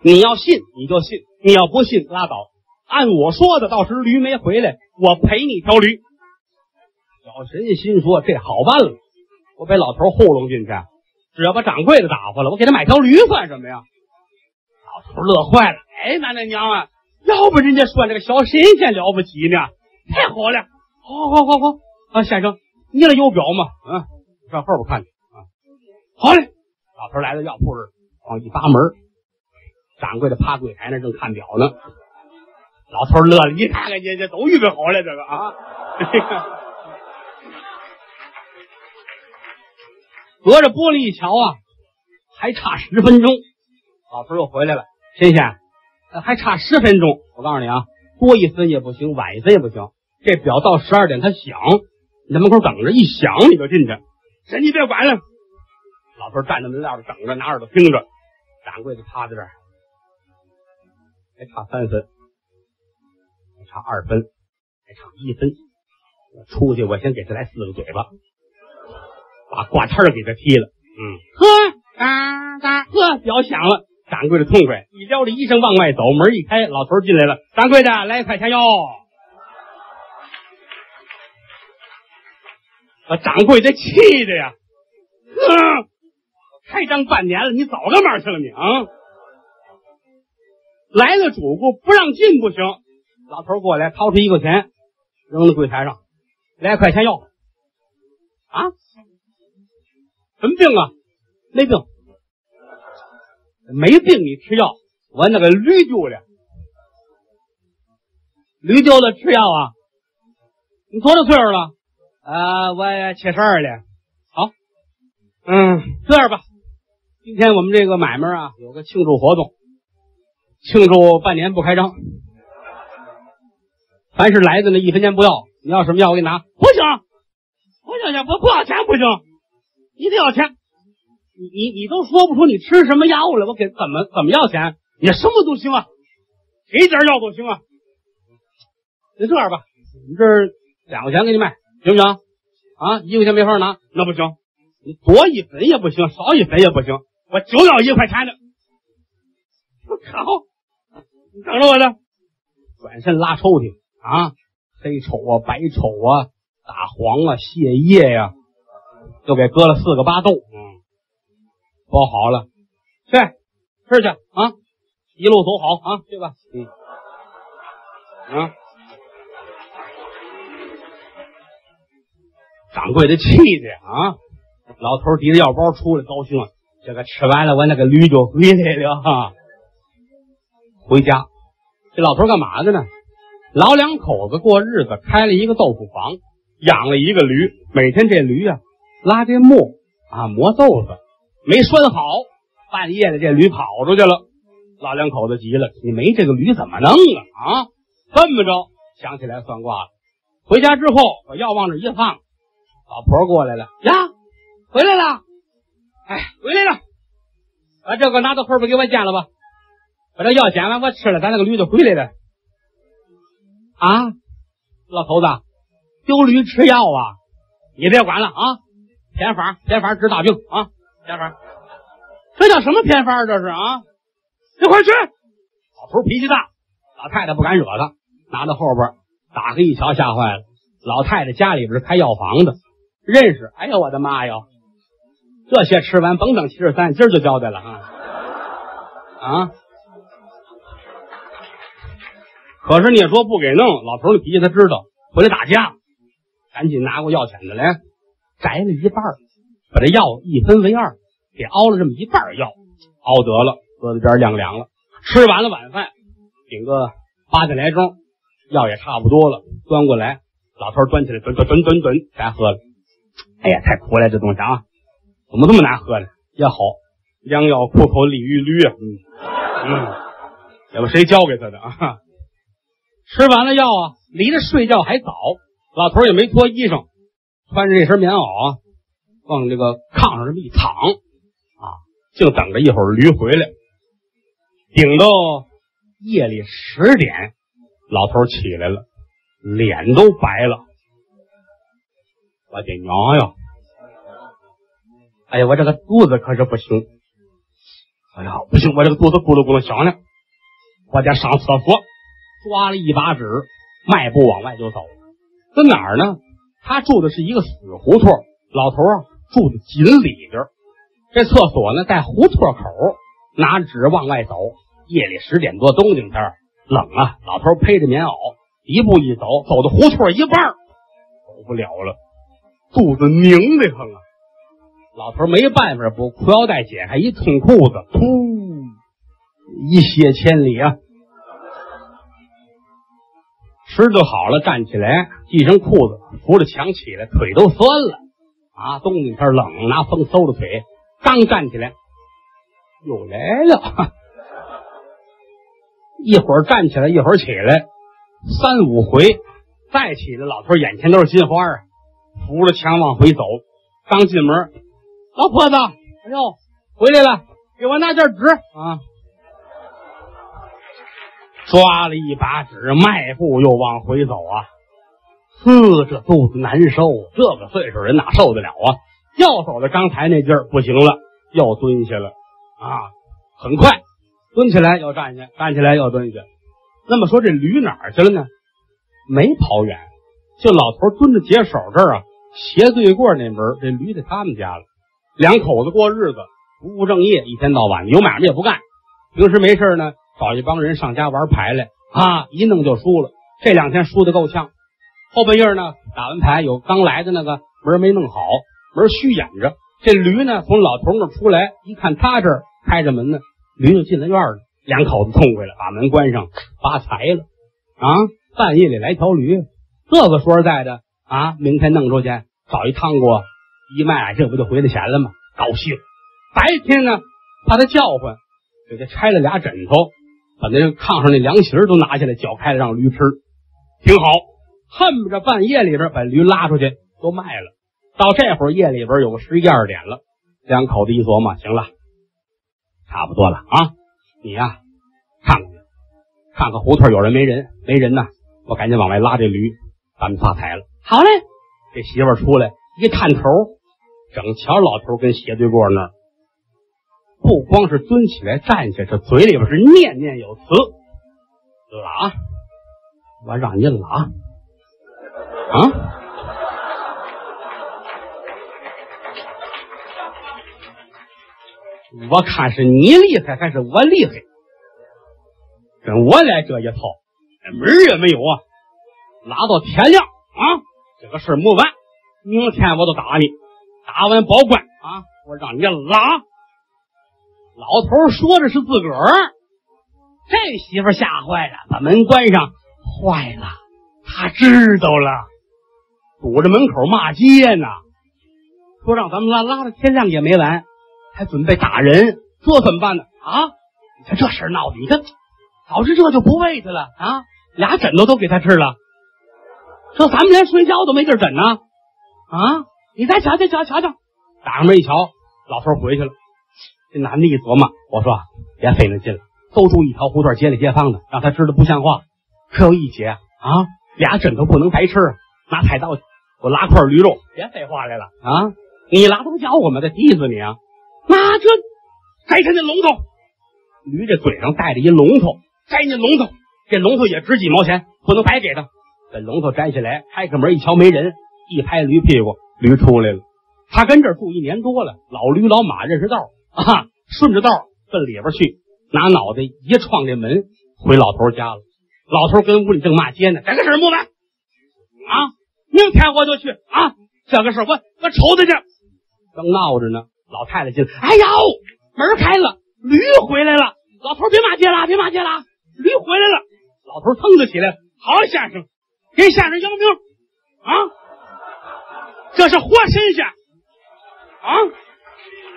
你要信你就信，你要不信拉倒。按我说的，到时驴没回来，我赔你条驴。小神仙心说：“这好办了，我被老头糊弄进去，只要把掌柜的打发了，我给他买条驴算什么呀？”老头乐坏了：“哎，奶奶娘啊，要不人家说这个小神仙了不起呢？太好了！好，好，好，好啊，先生，你那有表吗？嗯，上后边看去啊。好嘞。老头来到药铺这往一扒门，掌柜的趴柜台那正看表呢。老头乐了：“你看看，这这都预备好了，这个啊。”隔着玻璃一瞧啊，还差十分钟，老头又回来了。神仙，还差十分钟。我告诉你啊，多一分也不行，晚一分也不行。这表到十二点它响，你在门口等着，一响你就进去。神，你别管了。老头站在门外边等着，拿耳朵听着。掌柜的趴在这，还差三分，还差二分，还差一分。我出去，我先给他来四个嘴巴。把挂摊给他踢了，嗯，呵，嘎嘎，呵，表响了，掌柜的痛快，一撩着衣裳往外走，门一开，老头进来了，掌柜的来一块钱哟，把掌柜的气的呀，呵，开张半年了，你早干嘛去了你啊？来了主顾不让进不行，老头过来掏出一块钱扔在柜台上，来块钱要啊？什么病啊？没病，没病你吃药。我那个驴丢了，驴丢了吃药啊？你多大岁数了？啊，我七十二了。好，嗯，这样吧，今天我们这个买卖啊，有个庆祝活动，庆祝半年不开张，凡是来的呢，一分钱不要。你要什么药，我给你拿。不行，不行行，我不要钱不行。一定要钱，你你你都说不出你吃什么药了，我给怎么怎么要钱？你什么都行啊，给点药都行啊。那这样吧，你这两块钱给你卖，行不行？啊，一块钱没法拿，那不行，你多一分也不行，少一分也不行，我就要一块钱的。好，等着我呢。转身拉抽屉啊，黑丑啊，白丑啊，大黄啊，泻叶呀。又给搁了四个巴豆，嗯，包好了，去吃去啊！一路走好啊，去吧，嗯，啊，掌柜的气的啊！老头提着药包出来，高兴了，这个吃完了，我那个驴就回来了哈。回家，这老头干嘛的呢？老两口子过日子，开了一个豆腐房，养了一个驴，每天这驴啊。拉这磨啊，磨豆子没拴好，半夜的这驴跑出去了，老两口子急了，你没这个驴怎么弄啊？啊，这么着想起来算卦了。回家之后把药往这一放，老婆过来了呀，回来了，哎，回来了，把这个拿到后边给我煎了吧，把这药煎完我吃了，咱那个驴就回来了。啊，老头子丢驴吃药啊？你别管了啊！偏方，偏方治大病啊，偏方。这叫什么偏方？这是啊！你快去！老头脾气大，老太太不敢惹他，拿到后边打开一瞧，吓坏了。老太太家里边是开药房的，认识。哎呦，我的妈呀！这些吃完甭等七十三，今儿就交代了啊啊！可是你也说不给弄，老头的脾气他知道，回来打架，赶紧拿过药钳子来，摘了一半把这药一分为二，给熬了这么一半药，熬得了，搁在边晾凉了。吃完了晚饭，顶个八点来钟，药也差不多了，端过来，老头端起来，吨吨吨吨吨，该喝了。哎呀，太苦了，这东西啊，怎么这么难喝呢？也好，良药苦口利于驴啊，嗯嗯，也不谁教给他的啊。吃完了药啊，离着睡觉还早，老头也没脱衣裳，穿着这身棉袄啊，往这个炕上这么一躺啊，就等着一会儿驴回来。顶到夜里十点，老头起来了，脸都白了。我的娘呀！哎呀，我这个肚子可是不行。哎呀，不行，我这个肚子咕噜咕噜响呢，我得上厕所。抓了一把纸，迈步往外就走。在哪儿呢？他住的是一个死胡同，老头啊住的紧里边。这厕所呢在胡同口，拿着纸往外走。夜里十点多，冬景天冷啊，老头披着棉袄，一步一走，走到胡同一半，走不了了，肚子拧得很啊。老头没办法，不裤腰带解开，一脱裤子，噗，一泻千里啊。吃就好了，站起来，系上裤子，扶着墙起来，腿都酸了啊！冬天天冷，拿风嗖着腿，刚站起来，又来了。一会儿站起来，一会儿起来，三五回，再起来，老头眼前都是金花啊！扶着墙往回走，刚进门，老婆子，哎呦，回来了，给我拿件纸啊！抓了一把纸，迈步又往回走啊！呵，这肚子难受，这个岁数人哪受得了啊？要走到刚才那劲儿不行了，又蹲下了啊！很快蹲起来又站下，站起来又蹲下。那么说这驴哪儿去了呢？没跑远，就老头蹲着解手这儿啊，斜对过那门，这驴在他们家了。两口子过日子，不务正业，一天到晚有买卖也不干，平时没事呢。找一帮人上家玩牌来啊！一弄就输了，这两天输的够呛。后半夜呢，打完牌有刚来的那个门没弄好，门虚掩着。这驴呢，从老头那出来，一看他这儿开着门呢，驴就进了院了。两口子痛快了，把门关上，发财了啊！半夜里来条驴，这个说实在的啊，明天弄出去找一汤锅一卖，这不就回来钱了吗？高兴。白天呢，怕他叫唤，给他拆了俩枕头。把那炕上那凉席都拿下来，搅开了让驴吃，挺好。恨不着半夜里边把驴拉出去都卖了。到这会儿夜里边有个十一二点了，两口子一琢磨，行了，差不多了啊！你呀，看看去，看看胡同有人没人？没人呢，我赶紧往外拉这驴，咱们发财了。好嘞，这媳妇出来一探头，整瞧老头跟斜对过那儿。不光是蹲起来站起来，这嘴里边是念念有词。拉，我让你拉啊！我看是你厉害还是我厉害？跟我来这一套，门也没有啊！拉到天亮啊！这个事没完，明天我都打你，打完保管啊！我让你拉。老头说的是自个儿，这媳妇吓坏了，把门关上。坏了，他知道了，堵着门口骂街呢。说让咱们拉拉到天亮也没完，还准备打人，这怎么办呢？啊！你看这事闹的，你看，早知这就不喂他了啊！俩枕头都给他吃了，这咱们连睡觉都没地枕呢。啊！你再瞧瞧瞧瞧瞧，打开门一瞧，老头回去了。这男的一琢磨，我说别费那劲了，都住一条胡同，街里街坊的，让他知道不像话。可有一节啊，俩枕头不能白吃，拿菜刀去，我拉块驴肉，别废话来了啊！你拉都叫我们，再踢死你啊！那这摘他那龙头，驴这嘴上带着一龙头，摘那龙头，这龙头也值几毛钱，不能白给他。把龙头摘下来，开开门一瞧没人，一拍驴屁股，驴出来了。他跟这儿住一年多了，老驴老马认识道啊，顺着道奔里边去，拿脑袋一撞这门，回老头家了。老头跟屋里正骂街呢，这个事儿没完啊！明天我就去啊！这个事儿我我瞅他去。正闹着呢，老太太进来，哎呦，门开了，驴回来了。老头别骂街了，别骂街了，驴回来了。老头腾就起来了，好先生，给先生养命啊！这是活神仙啊！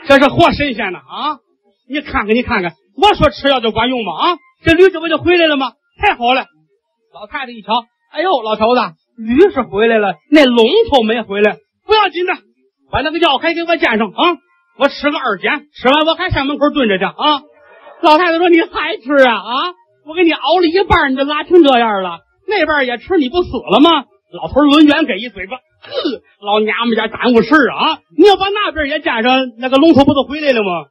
这是活神仙呢啊！你看看，你看看，我说吃药就管用吗？啊，这驴这不就回来了吗？太好了！老太太一瞧，哎呦，老头子，驴是回来了，那龙头没回来，不要紧的，把那个药还给我煎上啊！我吃个二煎，吃完我还上门口蹲着去啊！老太太说：“你还吃啊？啊！我给你熬了一半，你就拉成这样了，那半也吃，你不死了吗？”老头抡圆给一嘴巴，老娘们家耽误事啊！你要把那边也加上，那个龙头不就回来了吗？